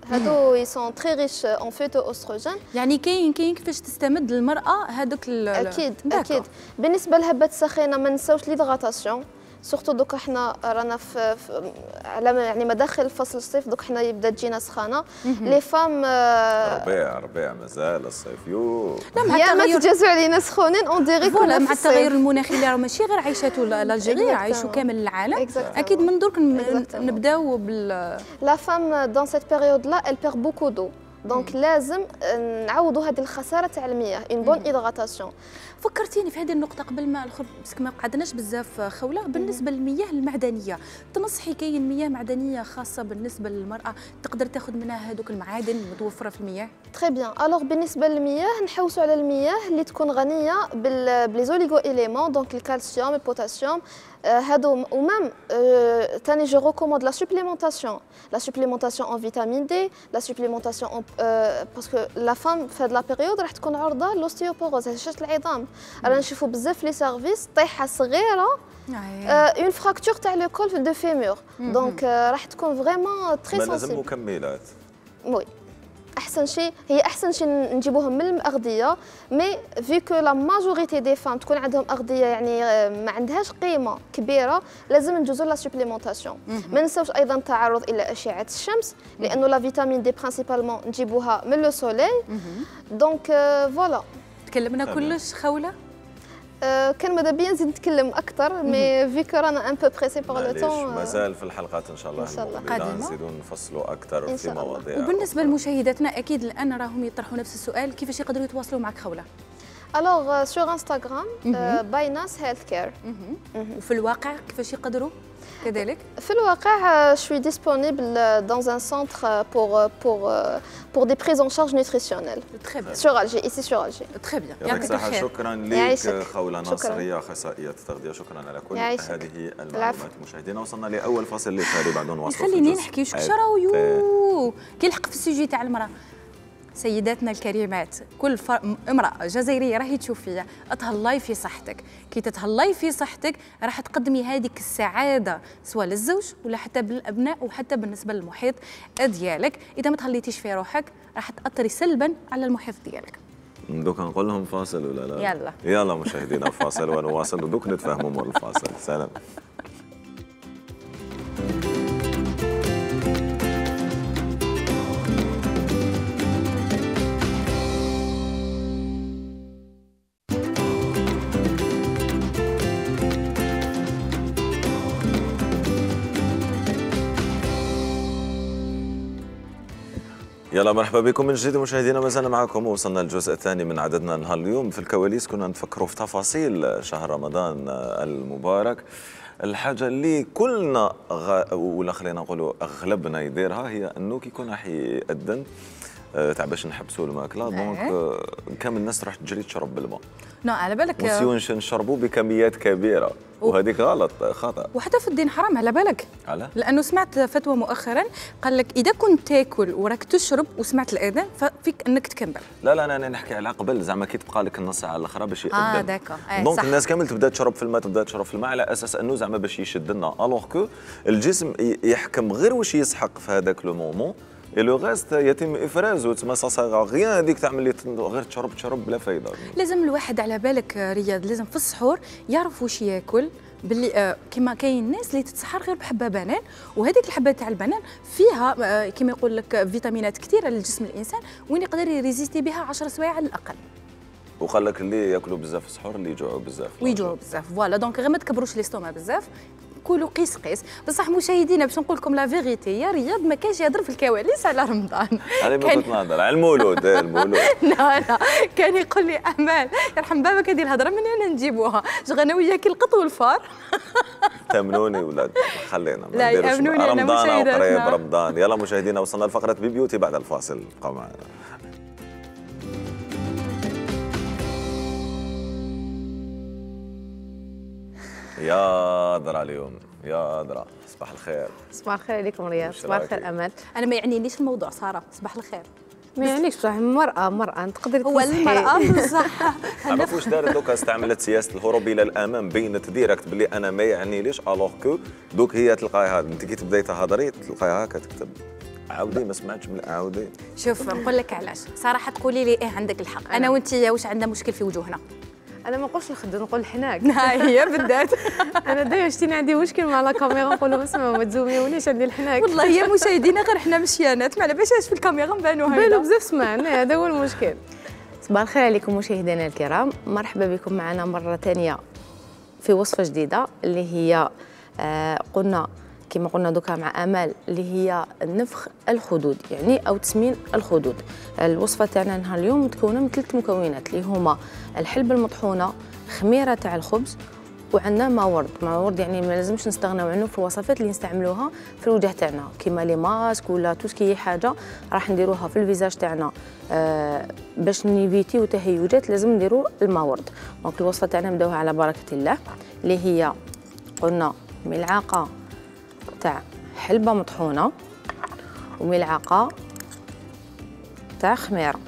هادو ils sont très riches en phyto-œstrogènes يعني كاين كاين كيفاش تستمد المرأة هذوك ال- أكيد. أكيد. بالنسبة لهبات السخينة ما نساوش l'hydratation surtout دوكا حنا رانا في, في على ما- يعني مداخل فصل الصيف donc حنا يبدأ تجينا سخانة les femmes آه، ربيع ربيع مازال الصيف يو لا مع يا ما التغير تجازوا علينا سخونين اون فوالا كنا مع التغير الصيف المناخي اللي راه ماشي غير عايشاته الجزائر. عايشوا كامل العالم. أكيد من درك. نبداو بال لا فام دون سيت بيريود لا elle perd beaucoup d'eau دونك لازم آه، نعوضوا هذه الخسارة تاع المياه اون بون هيدغاتاسيون فكرتيني في هذه النقطة قبل ما ندخل باسكو ما قعدناش بزاف خولة. بالنسبة للمياه المعدنية تنصحي كاين مياه معدنية خاصة بالنسبة للمرأة تقدر تاخذ منها هذوك المعادن المتوفرة في المياه؟ très bien alors بالنسبة للمياه نحوسوا على المياه اللي تكون غنية ب les oligo-éléments donc الكالسيوم البوتاسيوم هادو و même آه، تاني je recommande la supplémentation la supplémentation en vitamine D la supplémentation parce que la femme في هاد la période راح تكون عرضه ل l'ostéoporose هشاشه العظام رانا نشوفوا بزاف les services طيحه صغيره une fracture تاع le col du fémur donc آه، راح تكون vraiment très ما لازم sensible مكملات oui أحسن شيء هي أحسن شيء نجيبوهم من الأغذية mais vu que la majorité des femmes تكون عندهم أغذية يعني آه، ما عندهاش قيمة كبيرة لازم نجوزو la supplémentation ما ننساوش أيضا التعرض إلى أشعة الشمس لأنه la vitamine D principalement نجيبوها من le soleil donc voilà تكلمنا. كلش خولة؟ آه، كان ماذا بيا نزيد نتكلم أكثر mais vu que رانا un peu pressés par le temps مازال في الحلقات إن شاء الله إن شاء الله. قادمة. نزيدوا نفصلوا أكثر في. مواضيع وبالنسبة أخرى. لمشاهداتنا أكيد الآن راهم يطرحوا نفس السؤال كيفاش يقدروا يتواصلوا معك خولة alors sur انستغرام بايناس هيلث كير وفي الواقع كيفاش يقدروا كذلك؟ في الواقع je suis disponible dans un centre pour pour pour des prises en charge nutritionnelles. très bien sur Alger ici sur Alger. très bien يعطيك يعطيك الصحة. الخير شكرا لك يعيشك. خولة شكراً. ناصر هي أخصائية التغذية شكرا على كل يعيشك. هذه المعلومات. العفو. مشاهدينا وصلنا لأول فصل اللي تالي بعد نواصل في خليني الجزء نحكي شكشرة الثاني. ويو كي الحق في ال sujet تاع المرأة. سيداتنا الكريمات. كل ف... امرأة جزائرية راهي تشوف فيا تهلاي في صحتك. كي تتهلاي في صحتك راح تقدمي هذيك السعادة سواء للزوج ولا حتى بالأبناء وحتى بالنسبة للمحيط ديالك. إذا ما تهليتيش في روحك راح تأثري سلبا على المحيط ديالك. دوك نقول لهم فاصل ولا لا؟ يلا. يلا مشاهدينا فاصل ونواصل. ودوك نتفاهموا مور الفاصل. سلام. يلا مرحبا بكم من جديد مشاهدينا ما زلنا معكم. وصلنا للجزء الثاني من عددنا نهار اليوم. في الكواليس كنا نفكروا في تفاصيل شهر رمضان المبارك. الحاجة اللي كلنا غ... ولا خلينا نقولوا أغلبنا يديرها هي إنه كي يكون راح يأذن. تاع باش نحبسوا الماكلة. donc آه، كامل الناس تروح تجري تشرب بالماء؟ non على بالك ونسيو نش- نشربوا بكميات كبيرة. وهذيك غلط خطأ. وحتى في الدين حرام على بالك؟ على؟ لأنه سمعت فتوى مؤخرا قال لك إذا كنت تاكل وراك تشرب وسمعت الأذان ففيك أنك تكمل. لا لا أنا نحكي على قبل. زعما كي تبقى لك النص ساعه الأخرى باش يأذن آه d'accord آه donc الناس كامل تبدأ تشرب في الماء تبدأ تشرب في الماء على أساس أنه زعما باش يشد لنا alors que الجسم يحكم غير واش يسحق في هذاك le moment et le reste يتم افرازه تما sert à rien هذيك تعمل لي تن- غير تشرب تشرب بلا فايدة. لازم الواحد على بالك رياض لازم في السحور يعرف واش ياكل باللي آه كما كاين ناس اللي تتسحر غير بحبة بنان وهذيك الحبة تاع البنان فيها آه كما يقول لك فيتامينات كثيرة لجسم الإنسان وين يقدر يـ résister بها 10 سوايع على الأقل. وقال لك اللي ياكلوا بزاف السحور اللي يجوعوا بزاف. ويجوعوا بزاف. voilà. donc غير ما تكبروش l'estomac بزاف. كلوا قيس قيس. بصح مشاهدينا باش نقول لكم la vérité يا رياض ما كانش يهضر في الكواليس على رمضان. كان- كنت نهضر على المولود إيه، المولود. لا لا. كان يقول لي أمال يرحم بابك هذه الهضرة من هنا نجيبوها؟ شغل أنا وياك القط والفار. تامنوني ولا خلينا لا، أنا رمضان أو مشاهداتنا. قريب رمضان. يلا مشاهدينا وصلنا لفقره بيبيوتي بعد الفاصل. بقوا معنا يا درا اليوم يا درا صباح الخير. صباح الخير عليكم رياض صباح؟ الخير أمل. أنا ما يعنينيش الموضوع سارة صباح الخير. ما يعنيش بصح مرأة مرأة تقدر هو المرأة. بصح. عرف واش دارت دوكا استعملت سياسة الهروب إلى الأمام بينت ديريكت باللي أنا ما يعني ليش الوغ كو دوك هي تلقايها أنت كي تبداي تهضري تلقايها هكا تكتب. عاودي ما سمعتش من عاودي. شوف نقول لك علاش. صراحة تقولي لي إيه عندك الحق. أنا. وأنت واش عندنا مشكل في وجوهنا؟ أنا ما نقولش الخد نقول الحناك ها هي بالذات. أنا دايما شتيني عندي مشكل مع لا كاميرا نقول لهم اسمعوا ما تزوميونيش عندي الحناك. والله يا مشاهدينا غير حنا مشيانات ما على باش في الكاميرا نبانو بالو هيدا بزاف سمعنا هذا هو المشكل. صباح الخير عليكم مشاهدينا الكرام. مرحبا بكم معنا مرة ثانية في وصفة جديدة اللي هي آه قلنا كما قلنا دوكا مع آمال اللي هي نفخ الخدود يعني أو تسمين الخدود. الوصفة تاعنا نهار اليوم متكونه من ثلاث مكونات اللي هما الحلبه المطحونة خميرة تاع الخبز وعندنا ماورد ماورد يعني ما لازمش نستغناو عنه في الوصفات اللي نستعملوها في الوجه تاعنا. كيما لي ماسك ولا توسكي حاجة راح نديروها في ال visage تاعنا. آه باش نـ éviter و تهيجات لازم نديرو الماورد donc الوصفة تاعنا نبداوها على بركة الله اللي هي قلنا ملعقة تاع حلبة مطحونة وملعقة تاع خميرة.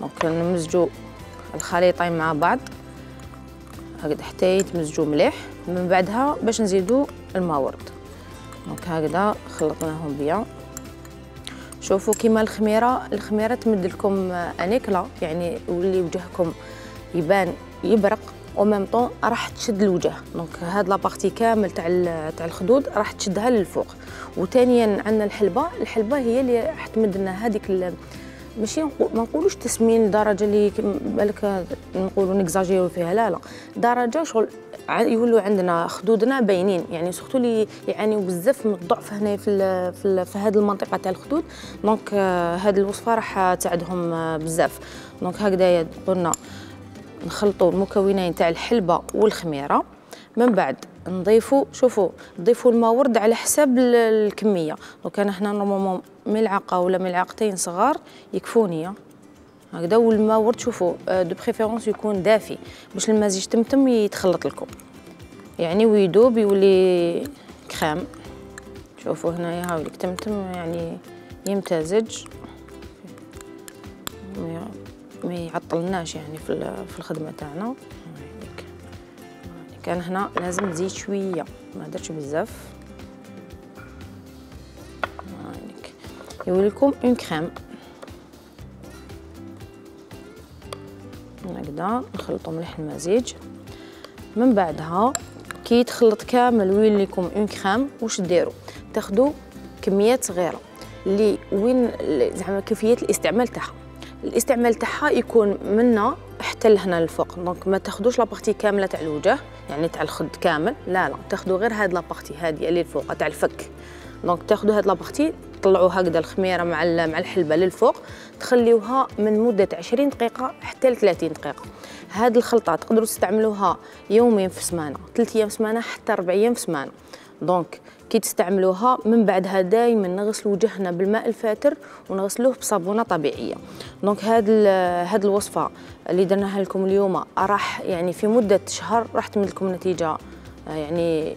donc نمزجو الخليطين مع بعض. هكذا حتى يتمزجوا مليح. من بعدها باش نزيدو الماورد. donc هكذا خلطناهم bien. شوفوا كيما الخميرة الخميرة تمد لكم un éclat يعني يولي وجهكم يبان يبرق. و même temps راح تشد الوجه. donc هاد la partie كامل تاع تاع الخدود راح تشدها للفوق. وثانيا عندنا الحلبة. الحلبة هي اللي راح تمد لنا هذيك ماشي ما نقولوش تسمين درجة اللي بالك نقولوا نكزاجيرو فيها. لا لا. درجة شغل يولوا عندنا خدودنا باينين. يعني surtout اللي يعانيوا بزاف من الضعف هنا في ال في, ال في هذه المنطقة تاع الخدود. donc هذه الوصفة راح تساعدهم بزاف. donc هكذا قلنا. نخلطوا المكونين تاع الحلبة والخميرة. من بعد نضيفوا شوفوا نضيفوا الماورد على حساب ال- الكمية. donc أنا هنا normalement ملعقة ولا ملعقتين صغار يكفوني هكذا والماورد شوفوا آه، de préférence يكون دافي. باش المزيج تمتم يتخلط لكم. يعني ويدوب يولي كريم. شوفوا هنايا هاوليك تمتم يعني يمتزج. ما يعطلناش يعني في في الخدمة تاعنا. هاوليك. كان هنا لازم نزيد شوية. ما درتش بزاف. يولي لكم une crème هكذا نخلطوا مليح المزيج. من بعدها كي يتخلط كامل يولي لكم une crème واش ديروا تاخذوا كميات صغيرة. اللي وين زعما كيفية الاستعمال تاعها. الاستعمال تاعها يكون منا حتى لهنا الفوق donc ما تاخذوش la partie كاملة تاع الوجه يعني تاع الخد كامل لا لا تاخذوا غير هاد la partie هذه اللي الفوق تاع الفك. donc تاخذوا هاد la partie تطلعوا هكذا الخميرة مع مع الحلبة للفوق تخليوها من مدة 20 دقيقة حتى ل 30 دقيقة. هذه الخلطة تقدروا تستعملوها يومين في السمانه ثلاث أيام في السمانه حتى أربع أيام في السمانه donc كي تستعملوها من بعدها دائما نغسل وجهنا بالماء الفاتر ونغسلوه بصابونة طبيعية. donc هاد هاد الوصفة اللي درناها لكم اليوم راح يعني في مدة شهر راح تمد لكم نتيجة آه، يعني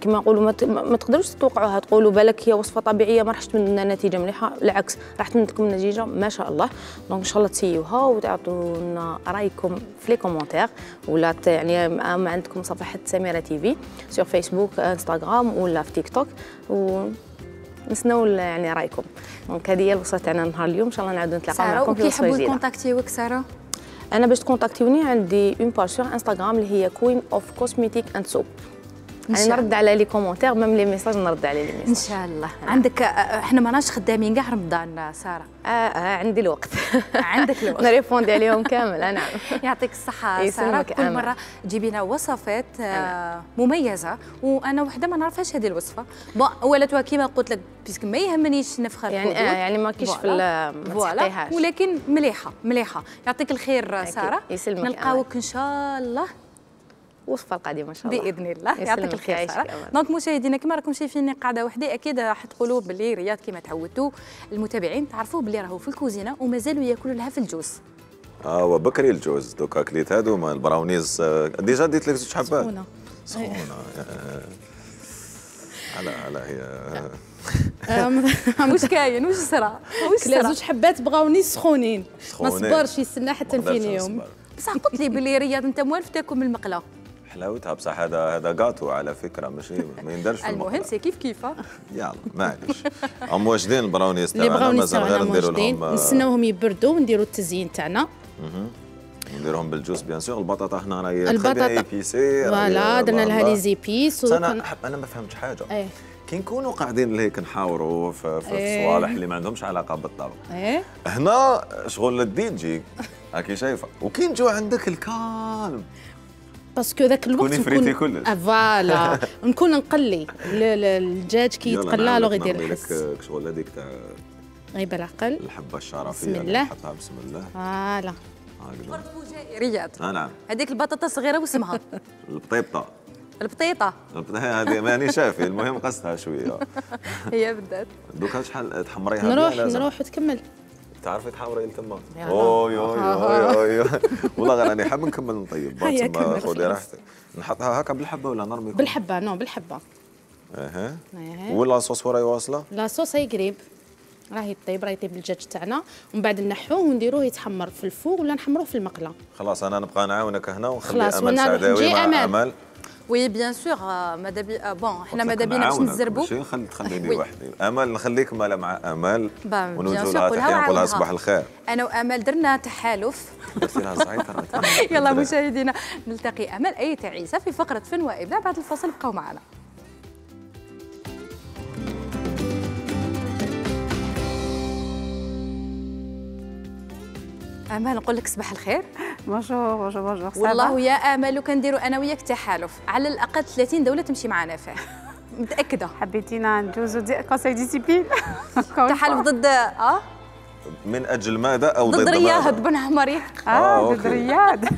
كما نقولوا ما, تقدروش تتوقعوها تقولوا بالك هي وصفة طبيعية ما راحش تمد لنا نتيجة مليحة. بالعكس راح تمد لكم نتيجة ما شاء الله. دونك إن شاء الله تـ essayer وها وتعطونا رأيكم في les commentaires. ولا يعني ما عندكم صفحة سميرة تي في sur فيسبوك انستغرام ولا في تيك توك و نسناو يعني رأيكم. donc هذه هي الوصفة تاعنا نهار اليوم. إن شاء الله نعاودوا نتلاقاو معكم في وصفه جديده يكونتاكتيوك سارة؟ أنا باش تـ contacter وني عندي une page sur انستغرام اللي هي Queen of Cosmetic and Soap يعني نرد على les commentaires même les messages نرد على les messages إن شاء الله. عندك آه، إحنا ماناش خدامين كاع رمضان آه، سارة. آه آه عندي الوقت. عندك الوقت. نـ répondre عليهم كامل أنا. يعطيك الصحة يسلمك سارة. كل آمل. مرة تجيبينا وصفات آه، مميزة وأنا وحدة ما نعرفهاش هذه الوصفة. bon ولات كيما قلت لك puisque ما يهمنيش نفخر يعني. آه يعني ما كيش في voilà. ما ولكن مليحة مليحة. يعطيك الخير يسلمك نلقاوك إن شاء الله. وصفه القادمة إن شاء الله. بإذن الله. يعطيك الخير. donc مشاهدينا كما راكم شايفيني قاعدة وحدي أكيد راح تقولوا باللي رياض كما تعودتوا. المتابعين تعرفوا باللي راهو في الكوزينة ومازالوا ياكلوا لها في الجوز. آه وبكري الجوز. دوكا كليت هادو ما البراونيز آه، déjà ديت لك زوج حبات. سخونة. سخونة. آه. على على هي واش كاين؟ واش صرا؟ واش صرا؟ زوج حبات بغاوني سخونين. ما. صبرش يستنى حتى نفينيهم. بصح قلت لي باللي رياض أنت موالف تاكل من المقله حلاوتها. بصح هذا هذا جاتو على فكرة ماشي؟ ما يندرش في المهم. سي كيف كيف؟ يلا معليش. هم واجدين البراونيز اللي تاعنا بغاوني مازال غير نديروا لهم آه، نستناوهم يبردوا ونديروا التزيين تاعنا. نديرهم بالجوز بيان سور. البطاطا هنا راهي البطاطا. ايبيسي فوالا درنا لها لي زيبيس أنا أنا ما فهمتش حاجة. إيه. كي نكونوا قاعدين هيك نحاوروا في, في إيه. صوالح اللي ما عندهمش علاقة بالطبخ إيه. هنا شغل الدي جي. هاكي شايفة. وكي نجوا عندك ال calme parce que ذاك الوقت تكوني فريتي نكون كلش. آه، voilà. نكون نقلي. ال- ال- الدجاج كي يتقلى لو يدير نرمي لك الحس آه، شغل هذيك تاع غيب العقل. الحبة الشرفية بسم الله. نحطها بسم الله. voilà. رياض آه نعم. هذيك البطاطا الصغيره واسمها. البطيبطه البطيطة. البط- هذه ماني شافي. المهم قصتها شوية. هي بدأت. دوكا شحال تحمريها نروح. نروح وتكمل. تعرفي تحمري تما يلا. أوي أوي أوي أوي. والله غير راني حاب نكمل نطيب تما خذي. راحتك. نحطها هكا بالحبة ولا نرمي بالحبة نو بالحبة. أها. ولا الصوص وراي واصلة؟ لا صوص هي قريب. راه يطيب راه يطيب الدجاج تاعنا. ومن بعد نحوه ونديروه يتحمر في الفوق ولا نحمروه في المقلة. خلاص أنا نبقى نعاونك هنا ونخلي أمل سعداوي مع. أمل. oui bien sûr ماذا بي bon حنا قلت ماذا لك بينا باش نزربوا ماشي خلي تخليني oui. وحدي. أمل نخليك مالا مع أمل. ونوجهوا لها تحية نقولها. صباح الخير. أنا وأمل درنا تحالف. درتي لها زعيطه يلا مشاهدينا نلتقي أمل. أي عيسى في فقرة فن وإبداع بعد الفاصل. بقوا معنا. أمل نقول لك صباح الخير. bonjour bonjour bonjour والله يا أمل لو كنديروا أنا وياك تحالف. على الأقل 30 دولة تمشي معنا فيه. متأكدة. حبيتينا ندوزو des conseils discipline تحالف ضد آه؟ من أجل ماذا؟ أو ضد ضد رياض بن عمري آه، آه ضد. رياض.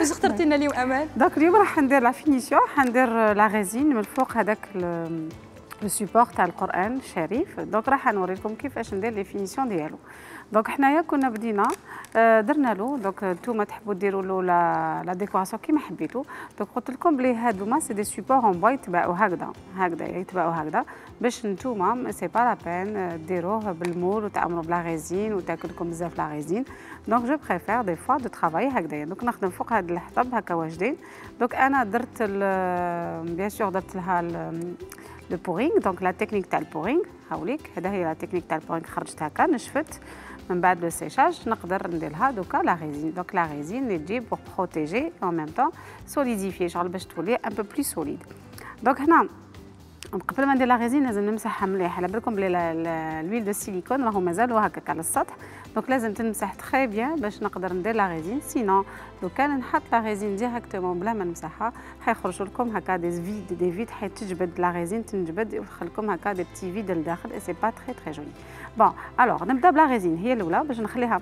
واش اخترتي لنا اليوم أمل؟ donc اليوم راح ندير la finition حندير la résine من الفوق هذاك le support تاع القرآن الشريف donc راح نوري لكم كيفاش ندير les finitions ديالو. donc حنايا كنا بدينا آه، درنا له donc نتوما تحبوا ديروا له la décoration كيما حبيتوا donc قلت لكم بلي هادوما c'est des supports en bois يتباعوا هكذا هكذا يتباعوا هكذا. باش نتوما c'est pas la peine ديروه بال moule وتعملوا ب la résine وتاكلكم بزاف la résine donc je préfère des fois de travailler هكذايا donc نخدم فوق هاد الحطب هكا واجدين. donc أنا درت bien sûr درت لها le pouring donc la technique تاع ال pouring هاوليك. هذا هي la technique تاع ال pouring خرجت هكا نشفت. من بعد le séchage نقدر نديرها دوكا la résine donc la résine اللي تجي pour protéger en même temps solidifier شغل باش تولي un peu plus solide donc هنا قبل ما ندير la résine لازم نمسحها مليح. على بالكم بلي l'huile de silicone راهو مازالوا هكاك على السطح. donc لازم تنمسح très bien باش نقدر ندير la résine sinon لو كان نحط la résine directement بلا ما نمسحها. حيخرجوا لكم هكا des vides des vides حتجبد la résine تنجبد ويدخل لكم هكا des petits vides لداخل. et c'est pas très très joli bon alors نبدأ ب la résine هي الأولى باش نخليها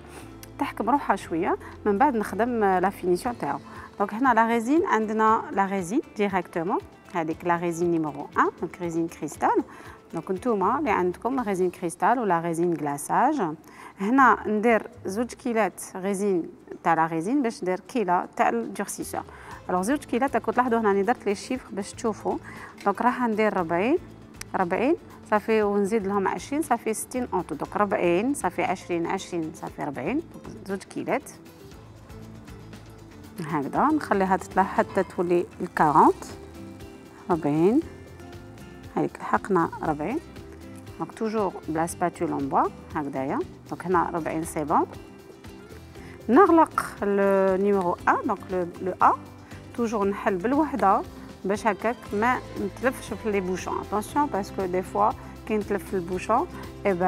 تحكم روحها شوية. من بعد نخدم la finition تاعو donc هنا la résine عندنا la résine directement هذيك la résine numéro 1 donc résine cristal donc نتوما اللي عندكم résine cristal ولا résine glaçage هنا ندير زوج كيلات résine تاع la résine باش ندير كيلة تاع ال durcisseur alors زوج كيلات راكم تلاحظوا هنا درت les chiffres باش تشوفوا. donc راح ندير 40 40 صافي ونزيد لهم 20 صافي 60 اونتو دونك 40 صافي 20 20 صافي 40 زوج كيلات. هكذا نخليها تطلع حتى تولي ال 40 40 هايك لحقنا 40 donc toujours ب la spatule en bois هكذايا. donc هنا 40 c'est bon. نغلق ال numéro A donc le A. toujours نحل بالوحدة. باش هكاك ما نتلفش في les bouchons. attention parce que des fois كي نتلف في ال bouchon eh ben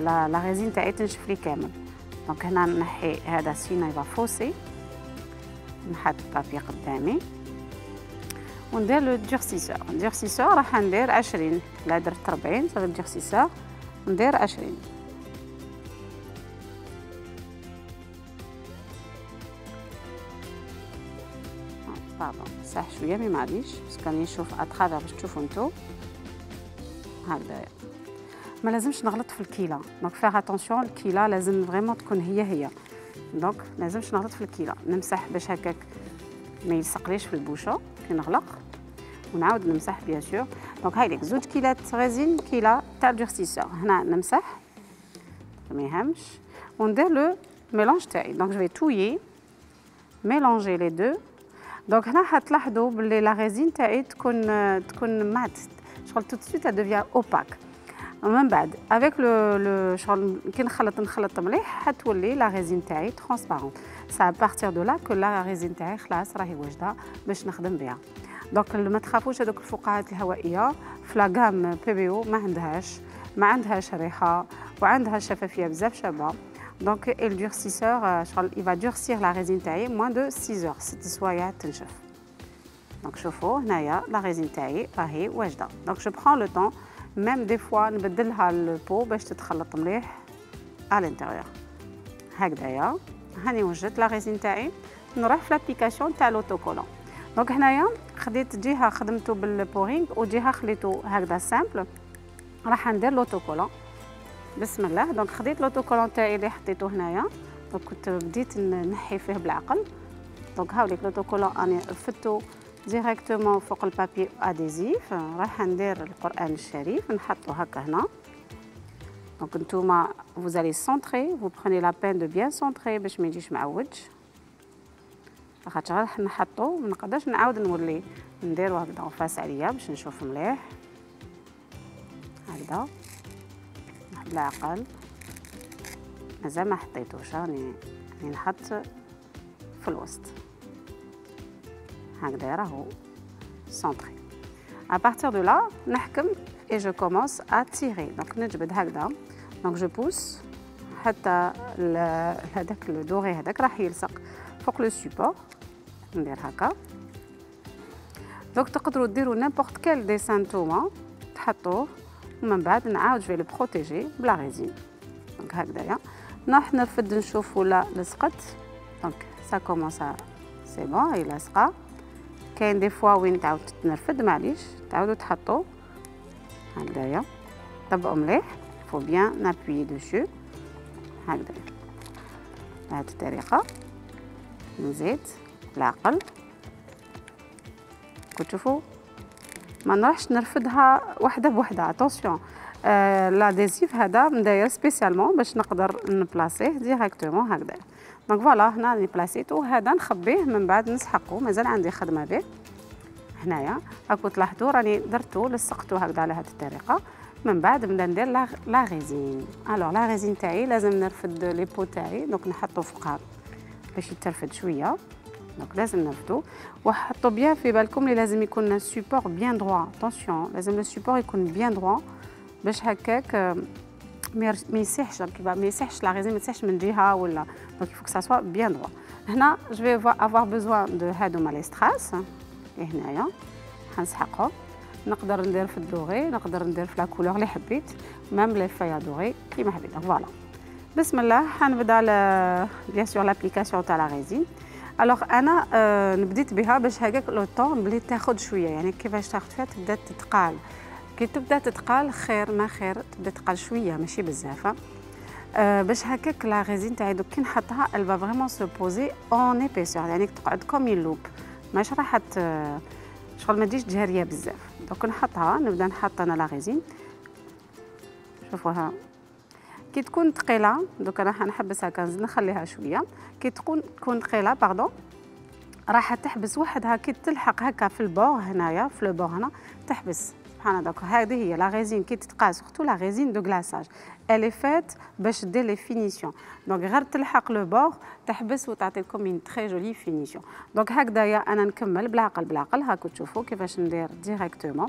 la la résine تاعي تنشف لي كامل. donc هنا نحي هذا sinon يبقى faussé نحط papier قدامي. وندير le durcisseur durcisseur راح ندير 20 لا درت 40 ça fait durcisseur ندير 20 نمسح شوية mais معليش باش كان نشوف à travers باش تشوفوا نتو هكذايا ما لازمش نغلط في الكيلة. donc faites attention الكيلة لازم vraiment تكون هي هي. donc لازمش نغلط في الكيلة. نمسح باش هكاك ما يلصقليش في ال bouchon كي نغلق. ونعاود نمسح bien sûr donc هايليك زوج كيلات résine كيلة تاع durcisseur هنا نمسح. ما يهمش. وندير le mélange تاعي. donc je vais touiller mélanger les deux donc هنا حتلاحظوا باللي la résine تاعي تكون تكون مات شغل tout de suite devient opaque ومن بعد avec le le شغل كي نخلط نخلط مليح حتولي la résine تاعي transparente c'est à partir de là que la résine تاعي خلاص راهي واجده باش نخدم بها donc ما تخافوش هذوك الفقاعات الهوائيه في la gamme بي بي أو ما عندهاش ما عندهاش ريحه وعندها شفافيه بزاف شابه donc ال durcisseur شغل il va durcir la résine تاعي moins de 6 heures 6 سوايع تنشف donc شوفوا هنايا la résine تاعي راهي واجده donc je prends le temps même des fois نبدلها ال pot باش تتخلط مليح على l'intérieur هكذايا هاني وجدت la résine تاعي نروح في l'application تاع l'autocollant donc هنايا خديت جهه خدمته بال pouring وجهه خليته هكذا simple راح ندير l'autocollant بسم الله. donc خديت l'autocollant تاعي اللي حطيته هنايا. donc كنت بديت نحي فيه بالعقل. donc هاوليك l'autocollant أني فتو directement فوق ال papier adhésif راح ندير القرآن الشريف نحطو هكا هنا. donc نتوما vous allez centrer. Vous prenez la de bien centrer باش ما يجيش معوج. خاطر راح نحطو ما نقدرش نعاود نولي. نديرو هكذا فاس عليا باش نشوف مليح. هكذا. بالعقل مازال ما حطيتوش راني نحط في الوسط. هكذا راهو سونطري à partir de là نحكم et je commence à tirer. Donc نجبد هكذا. Donc je pousse حتى هذاك الدوري هذاك راح يلصق. فوق le support ندير هكا. donc تقدروا ديروا n'importe quel dessin نتوما تحطوه. ومن بعد نعاود je le protège ب la résine. donc هكذايا. نروح نرفد نشوف ولا لصقت donc ça commence c'est bon هي لاصقه كاين des fois وين تعاود تنرفد؟ معليش. تعاودوا تحطوا هكذايا. طبقوا مليح. faut bien n'appuyer dessus هكذا بهذه الطريقة. نزيد. العقل. كتشوفوا ما نروحش نرفدها وحده بوحده اتونسيون آه لاديزيف هذا مداير سبيسيالمون باش نقدر نبلاصيه ديريكتومون هكذا. دونك فوالا هنا راني بلاصيتو هذا نخبيه من بعد نسحقو مازال عندي خدمة به. هنايا. راكو تلاحظوا راني درتو لصقتو هكذا على هذه الطريقة. من بعد نبدا ندير لا غيزين الوغ لا غيزين تاعي لازم نرفد لي بو تاعي. دونك نحطو فوقها باش يترفد شوية. دونك لازم نرفدو وحطوا بيان في بالكم اللي لازم يكون السيبور بيان دروا اتونسيون لازم السيبور يكون بيان دروا باش هكاك ما كيما ما يصحش لا ريزين ما يصحش من جهه ولا دونك يفو سا سوا بيان دروا هنا جو في افوار بوزوان دو هادوما لي ستراس هنايا حنسحقهم نقدر ندير في الدوغي نقدر ندير في لا كولور اللي حبيت ميم لي فايا دوغي كيما حبيت فوالا بسم الله حنبدا بيان سور لابليكاسيون تاع لا ريزين الوغ أنا آه نبديت بها باش هكاك لو طون بلي تاخذ شوية يعني كيفاش تاخذ فيها تبدا تتقال. كي تبدا تتقال خير ما خير تبدا تقال شوية ماشي بزاف آه. باش هكاك لا ريزين تاعي دوك كي نحطها الفا فريمون سو بوزي اون ايبيسور يعني تقعد كوم لوب ماش راح شغل ما تجيش جارية بزاف. دوك نحطها نبدا نحط أنا la résine شوفوها. كي تكون ثقيلة. دوك أنا حنحبسها كنزيد نخليها شوية. كي تكون تكون ثقيلة pardon راح تحبس وحدها كي تلحق هكا في ال bord هنايا في ال bord هنا تحبس. سبحان الله هذه هي la résine كي تتقاس surtout la résine de glaçage الي فات باش دير les finitions donc غير تلحق le bord تحبس وتعطي لكم une très jolie finition donc هكذايا أنا نكمل بالعقل بالعقل. هاكو تشوفوا كيفاش ندير directement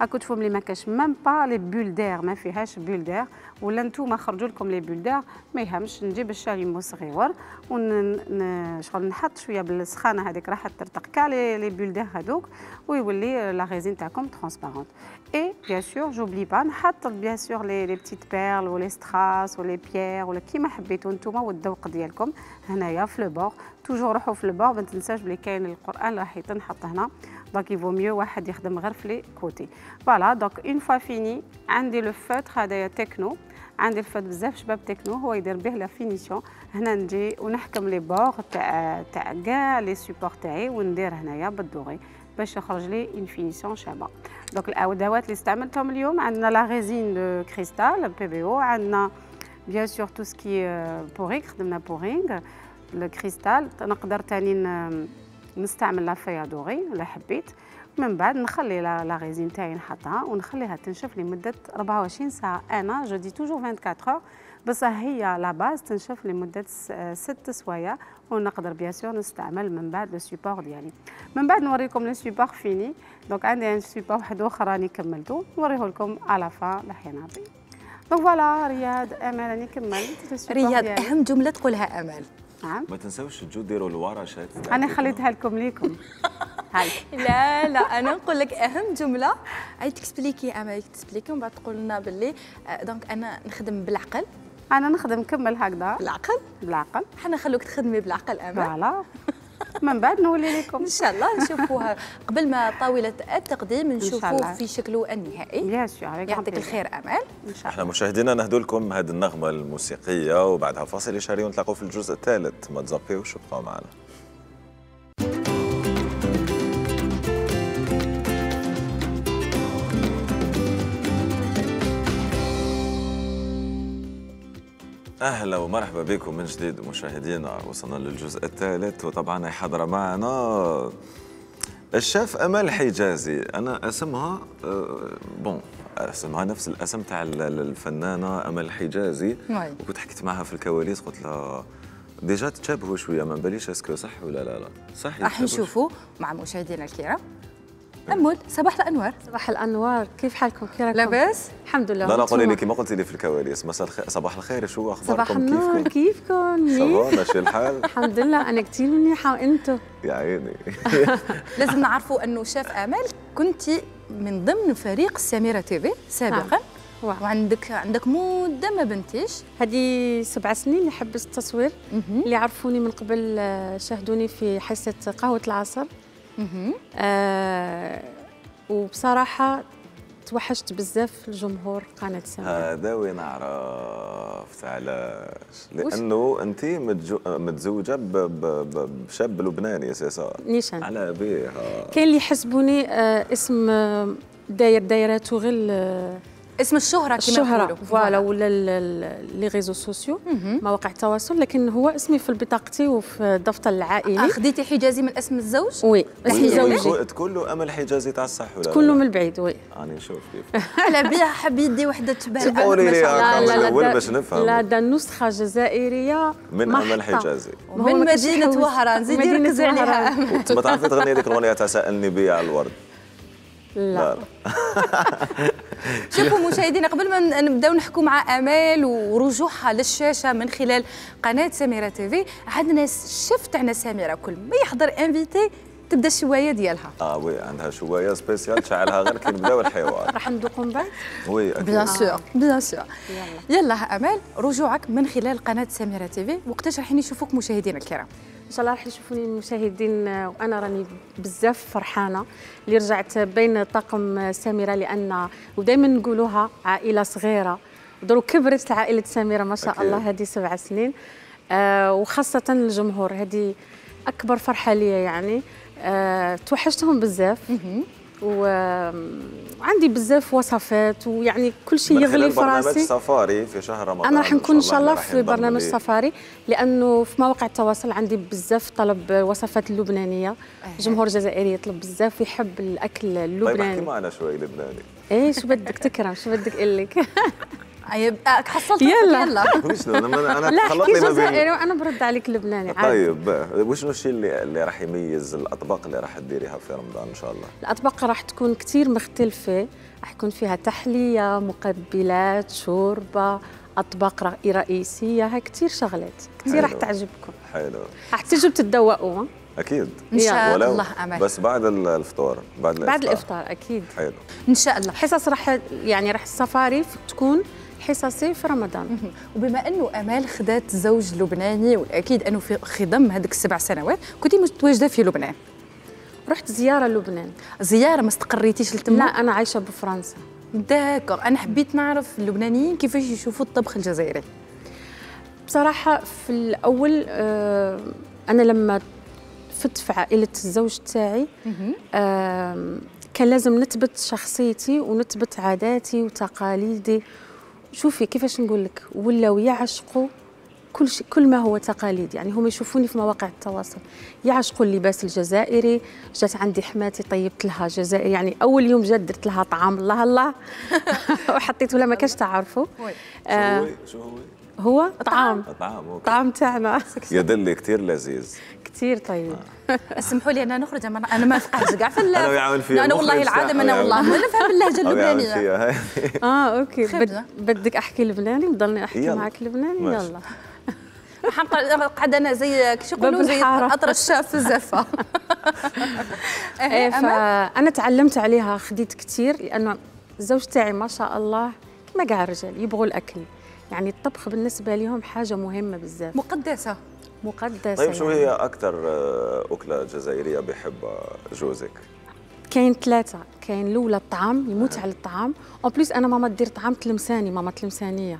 هاكو تشوفوا ملي ما كاش même pas les bulles d'air ما فيهاش bulles d'air ولا نتوما خرجوا لكم les bulles d'air ما يهمش. نجيب ال chalumeau صغيور ون شغل نحط شوية بالسخانة هذيك راح ترتق كاع les bulles d'air هذوك. ويولي la résine تاعكم transparente اي bien sûr j'oublie pas نحط bien sûr les les petites perles و les strass و les pierres ولا كيما حبيتو نتوما والذوق ديالكم. هنايا في لو بور توجور روحوا في لو بور ما تنساش بلي كاين القرآن راح يتنحط هنا. دونك يفو ميو واحد يخدم غير في لي كوتي. فوالا دونك اون فوا فيني عندي لو فوتر هذايا تكنو. عندي الفوت بزاف شباب تكنو هو يدير به لا فينيسيون هنا نجي ونحكم لي بور تاع تاع كاع لي سيبور تاعي وندير هنايا بالدوغي. باش يخرج لي اون فينيسيون شابة. دونك الأدوات اللي استعملتهم اليوم عندنا لا ريزين دو كريستال بي بي أو عندنا بيان سور تو سكي بورينغ خدمنا بورينغ الكريستال نقدر تاني نستعمل لا فيا دوغي إلا حبيت. من بعد نخلي لا ريزين تاعي نحطها ونخليها تنشف لمدة 24 ساعة أنا جو دي توجور 24 اور بصح هي لا باز تنشف لمدة ست سوايع ونقدر بيان سور نستعمل من بعد لو سيبور ديالي. من بعد نوريكم لو سيبور فيني دونك عندي ان سيبور واحد أخر راني كملته. نوريه لكم على فا لحين ربي donc voilà رياض أمل راني كملت رياض أهم جملة تقولها أمل. نعم. ما تنساوش تجوا ديروا الورشات. أنا خليتها لكم ليكم. هاي. لا لا أنا نقول لك أهم جملة. أي t'expliquais أمل t'expliquais ومن بعد تقول لنا باللي donc أنا نخدم بالعقل. أنا نخدم كمل هكذا. بالعقل؟ بالعقل. حنا نخلوك تخدمي بالعقل امل voilà. من بعد نولي لكم. إن شاء الله. نشوفوها قبل ما طاولة التقديم نشوفوه في شكله النهائي. bien يعطيك الخير أمل. إن شاء إحنا مشاهدينا نهدوا لكم هذه النغمة الموسيقية وبعدها فاصل اشاري ونتلاقوا في الجزء الثالث. ما تزبيوش وبقوا معنا. أهلا ومرحبا بكم من جديد مشاهدينا وصلنا للجزء الثالث وطبعا حضر معنا الشيف امل حجازي. أنا أسمها آه، bon أسمها نفس الاسم تاع الفنانة امل حجازي. وكنت حكيت معها في الكواليس قلت لها déjà تشابهوا شوية ما باليش est-ce que صح ولا لا؟ لا. صح راح نشوفوا مع مشاهدينا الكرام. أمل صباح الأنوار. صباح الأنوار. كيف حالكم؟ كي راكم لاباس الحمد لله. لا لا قولي لي كيما قلتي لي في الكواليس. مساء الخير صباح الخير. شو أخباركم؟ صباح النور. كيفكم؟ صباح ماشي الحال؟ الحمد لله. أنا كثير منيحة. وأنتم؟ يا عيني. لازم نعرفوا أنه شاف أمل كنت من ضمن فريق سميرة تي في سابقا. واو. وعندك عندك مده ما بنتيش. هذه سبع سنين اللي حبست التصوير. اللي عرفوني من قبل آه، شاهدوني في حصة قهوة العصر. آه وبصراحة توحشت بزاف الجمهور قناة سما هذا وين عرفت علاش؟ لأنه أنت متجو... متزوجة ب... ب... بشاب لبناني أساسا. نيشان. على بيها. كاين اللي يحسبوني آه اسم آه، داير دايراتو غير اسم الشهرة كما الشهرة. فوالا. ولا لي ريزو سوسيو. مواقع التواصل لكن هو اسمي في بطاقتي وفي الدفتر العائلي. خديتي حجازي من اسم الزوج؟ وي. اسمي وي- زوجي تقول له أمل حجازي تاع الصح ولا كله لا؟ من البعيد وي. راني نشوف كيف. على بها حب يدي وحدة تشبه الأمل قولي ما لي دا- باش نفهم. لا ده نسخة جزائرية من أمل. حجازي. من مدينة. وهران. زيدي مدينة ركزي عليها. وهران. ما تعرفي تغني هذيك الأغنية تاع سالني بيا على الورد؟ لا. شوفوا مشاهدينا قبل ما نبداو نحكوا مع آمال ورجوعها للشاشة من خلال قناة سميره تيفي عندنا شفت عنا سميره كل ما يحضر invité تبدا الشواية ديالها. آه oui عندها شوية spéciale تشعلها غير كي نبداو الحوار. راح ندوقوا من بعد؟ oui bien sûr bien sûr. يلا. آمال رجوعك من خلال قناة سميره TV وقتاش راح يشوفوك مشاهدينا الكرام؟ ان شاء الله راح يشوفوني المشاهدين وأنا راني بزاف فرحانة اللي رجعت بين طاقم سميره لأن ودائما نقولوها عائلة صغيرة. دروك كبرت عائلة سميره ما شاء أكيد. الله هذه سبع سنين. آه وخاصة الجمهور هذه أكبر فرحة لي يعني. آه توحشتهم بزاف. وعندي بزاف وصفات ويعني كل شيء يغلي في برنامج راسي سفاري في شهر رمضان أنا راح نكون إن شاء الله في برنامج. سفاري لأنه في مواقع التواصل عندي بزاف طلب وصفات اللبنانيه الجمهور الجزائري يطلب بزاف ويحب الأكل طيب أحكي اللبناني. معنا شوي لبناني. إيه شو بدك؟ تكرم شو بدك أقول لك؟ طيب آه، حصلت يلا. يلا. وشنو أنا أنا لا احكي لي ما جزائري بين وأنا برد عليك لبناني عادي. طيب وشنو الشيء اللي اللي راح يميز الأطباق اللي راح تديريها في رمضان إن شاء الله؟ الأطباق راح تكون كثير مختلفة. راح يكون فيها تحلية مقبلات شوربة أطباق رئ- رئيسية هاي كثير شغلات. كثير راح. تعجبكم. حلو. راح تجوا تتذوقوا ها؟ أكيد. إن شاء الله أمل. بس بعد ال- الفطور بعد الافطار بعد الإفطار. أكيد. حلو. إن شاء الله. حصص راح يعني راح السفاري تكون حصصي في رمضان. وبما أنه أمال خدات زوج لبناني وأكيد أنه في خضم هذيك السبع سنوات كنتي متواجدة في لبنان؟ رحت زيارة لبنان. زيارة ما استقريتيش لا لتما أنا عايشة بفرنسا. داكور أنا حبيت نعرف اللبنانيين كيفاش يشوفوا الطبخ الجزائري. بصراحة في الأول آه، أنا لما فت في عائلة الزوج تاعي كان لازم نثبت شخصيتي ونثبت عاداتي وتقاليدي شوفي كيفاش نقول لك ولاو يعشقوا كل شيء كل ما هو تقاليد. يعني هم يشوفوني في مواقع التواصل. يعشقوا اللباس الجزائري جات عندي حماتي طيبت لها جزائري يعني أول يوم جات درت لها طعام الله الله. وحطيت لها ما كانش تعرفوا شو آه هو؟ شو هو؟ هو؟ طعام. طعام. طعام تاعنا. يدلي كثير لذيذ. كثير طيب. اسمحوا لي أنا نخرج أنا أنا ما نفقهش كاع في ويعمل فيها أنا والله العظيم أنا والله ما نفهم اللهجة اللبنانية. آه أوكي. بدك أحكي لبناني؟ نضلني أحكي. معك لبناني. يلا. حنقعد أنا زي كيش يقولوا زي. أطرش في الزفه إيه، أمل؟ فأنا تعلمت عليها خديت كثير لأنه الزوج تاعي ما شاء الله كما كاع الرجال يبغوا الأكل. يعني الطبخ بالنسبة لهم حاجة مهمة بزاف. مقدسة. مقدسة طيب شو يعني. هي أكثر أكلة جزائرية بيحبها جوزك؟ كاين ثلاثة. كاين الأولى الطعام يموت على الطعام en plus أنا ماما دير طعام تلمساني ماما تلمسانية.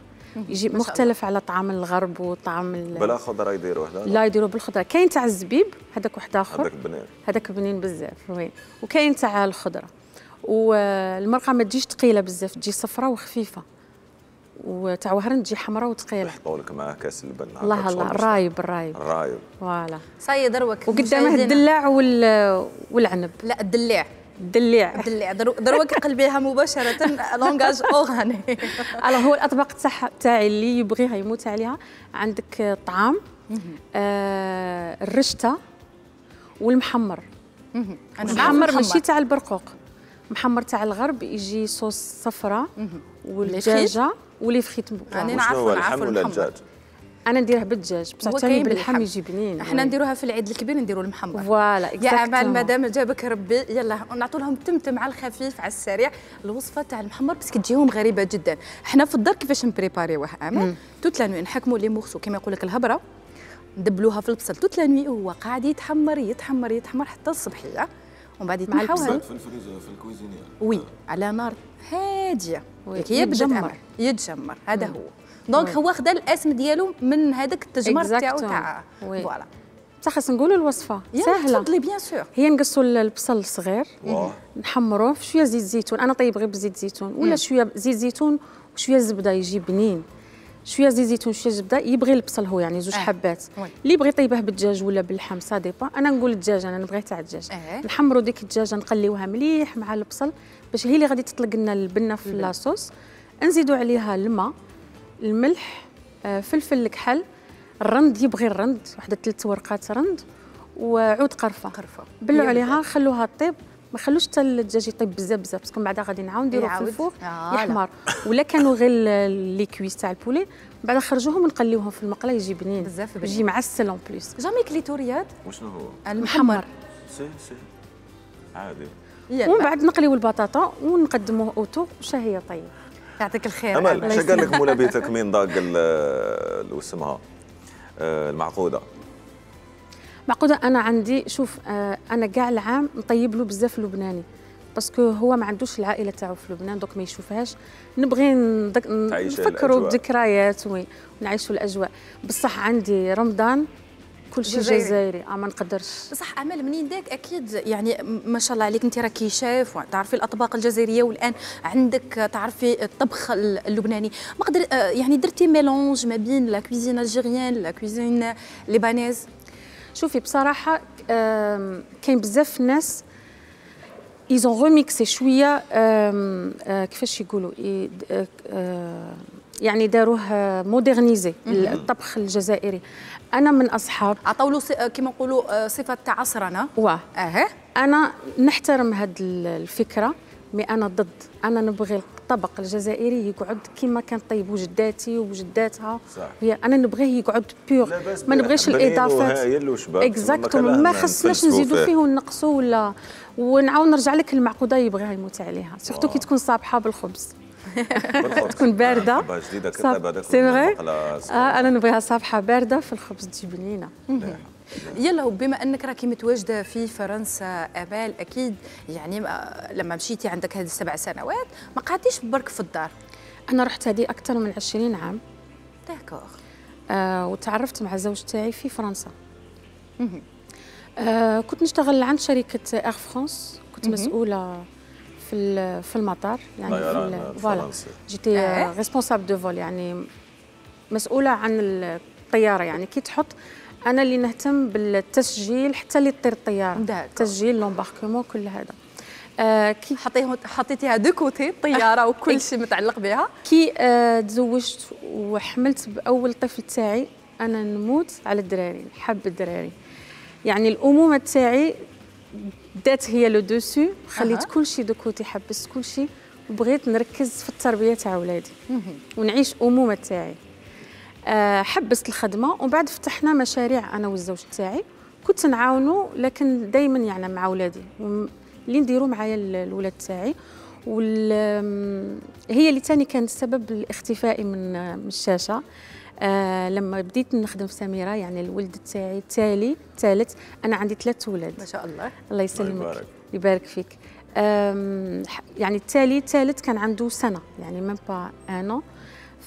يجي مختلف على طعام الغرب وطعام ال- بلا خضرة يديروه لا لا. يديروا بالخضرة. كاين تاع الزبيب هذاك واحد آخر. هذاك بنين. هذاك بنين بزاف وين وكاين تاع الخضرة. والمرقه ما تجيش ثقيلة بزاف تجي صفراء وخفيفة. وتاع وهران تجي حمراء وثقيله يحطوا لك معاه كاس اللبن الله الله. الرايب الرايب الرايب فوالا. صاي دروك وقدامه. الدلاع وال... والعنب. لا الدلاع. الدليع الدلاع. درو- دروك قلبيها مباشرة. لونغاج اورغاني alors هو الأطباق تاع تاعي اللي يبغيها يموت عليها. عندك الطعام آه الرشتة والمحمر. محمر ماشي تاع البرقوق. محمر تاع الغرب يجي صوص صفراء والدجاجة. ولي يعني هو اللحم نعرفوا ولا الحمر. الدجاج أنا نديره بالدجاج بصح هو ثاني باللحم. يجي بنين إحنا oui. نديروها في العيد الكبير نديروا المحمر voilà يا امال. مادام جابك ربي يلا نعطوا لهم تمتم على الخفيف على السريع الوصفة تاع المحمر بس تجيهم غريبة جدا إحنا في الدار كيفاش نبريباريوه امال toute la nuit نحكموا les morceaux كما يقول لك الهبرة ندبلوها في البصل toute la nuit وهو قاعد يتحمر يتحمر يتحمر حتى الصبحيه ومن بعد البصل. في الفريزر في ال cuisinière. oui على نار هادية. يتجمر. يتجمر. هذا هو. donc هو خدا الاسم ديالو من هذاك التجمر تاعو. تاع. voilà. بصح خاص نقولوا الوصفة. سهلة. تفضلي bien sûr هي نقصوا البصل الصغير. نحمروه في شوية زيت زيتون. أنا طيب غير بزيت زيتون. ولا شوية زيت زيتون وشوية زبدة يجي بنين شوية زيت زيتون شوية زبدة يبغي البصل هو يعني زوج آه. حبات. اللي يبغي يطيبه بالدجاج ولا باللحم ça dépend أنا نقول الدجاج أنا نبغي تاع الدجاج آه. نحمروا ديك الدجاجة نقليوها مليح مع البصل باش هي اللي غادي تطلق لنا البنة في la sauce نزيدوا عليها الماء الملح آه، فلفل الكحل الرند يبغي الرند واحد ثلاث ورقات رند وعود قرفة قرفة بلوا عليها. خلوها طيب ما خلوش حتى الدجاج يطيب بزاف بزاف parce que من بعد غادي نعاود نديروه في. ال four آه،. يحمر ولا كانوا غير les cuisses تاع ال poulet من بعد نخرجوهم ونقليوهم في المقلة يجي بنين بزاف بنين. يجي معسل en plus jamais كليتو رياض وشنو هو؟ المحمر si si عادي يلا. ومن بعد نقليو البطاطا ونقدموه أوتو شهيه طيب يعطيك الخير أمل شو قال لك. مولا بيتك مين ضاق واسمها آه، المعقودة معقوده أنا عندي شوف آه أنا كاع العام نطيب له بزاف لبناني parce que هو ما عندوش العائلة تاعو في لبنان دوك ما يشوفهاش. نبغي نفكروا. بذكريات oui ونعيشوا الأجواء. بصح عندي رمضان كل شيء جزائري. آه ما نقدرش. بصح امل منين داك؟ أكيد يعني ما شاء الله عليك أنت راكي شاف وتعرفي الأطباق الجزائرية والآن عندك تعرفي الطبخ ال- اللبناني. ما قدر آه، يعني درتي mélange ما بين la cuisine algérienne la cuisine libanaise شوفي بصراحة كاين بزاف ناس ils ont remixé شوية آه، كيفاش يقولوا آه، آه، يعني داروه modernisé الطبخ الجزائري. أنا من أصحاب عطاولو ص- كيما نقولوا صفة تاع عصرنا. واه آه أنا نحترم هاد ال- الفكرة mais أنا ضد. أنا نبغي الطبق الجزائري يقعد كيما كان طيبوا جداتي وجداتها صح. هي أنا نبغيه يقعد pure ما. نبغيش الإضافات. exactement ما خصناش نزيدوا فيه. ونقصوا ولا ونعاود نرجع لك المعقودة يبغيها يموت عليها surtout كي تكون صابحة بالخبز. تكون باردة. حبة جديدة كتب صاب- هذاك سي أنا نبغيها صابحة باردة في الخبز تجي بنينه يلا وبما أنك راكي متواجدة في فرنسا امال أكيد يعني ما- لما مشيتي عندك هذه السبع سنوات ما قعدتيش برك في الدار. أنا رحت هذه أكثر من 20 عام. d'accord آه وتعرفت مع الزوج تاعي في فرنسا. آه كنت نشتغل عند شركة اير فرانس كنت مسؤولة في في المطار يعني في voilà. جيتي آه. responsable de vol يعني مسؤولة عن الطيارة يعني كي تحط أنا اللي نهتم بالتسجيل حتى اللي تطير الطيارة. d'accord. تسجيل l'embarquement كل هذا. آه كي حطيه حطيتيها de côté الطيارة وكل شيء متعلق بها. كي آه، تزوجت وحملت بأول طفل تاعي أنا نموت على الدراري نحب الدراري. يعني الأمومة تاعي دات هي le dessus خليت أها. كل شيء de côté حبست كل شيء وبغيت نركز في التربية تاع ولادي. ونعيش أمومة تاعي. حبست الخدمة ومن بعد فتحنا مشاريع أنا والزوج تاعي كنت نعاونو لكن دائما يعني مع ولادي اللي نديرو معايا ال- الولاد تاعي وال هي اللي تاني كانت سبب الاختفائي من آه، من الشاشة. آه لما بديت نخدم في سميرة يعني الولد تاعي التالي الثالث أنا عندي ثلاث ولاد. ما شاء الله. الله يسلمك. يبارك. يبارك فيك. يعني التالي الثالث كان عنده سنة. يعني même pas un an.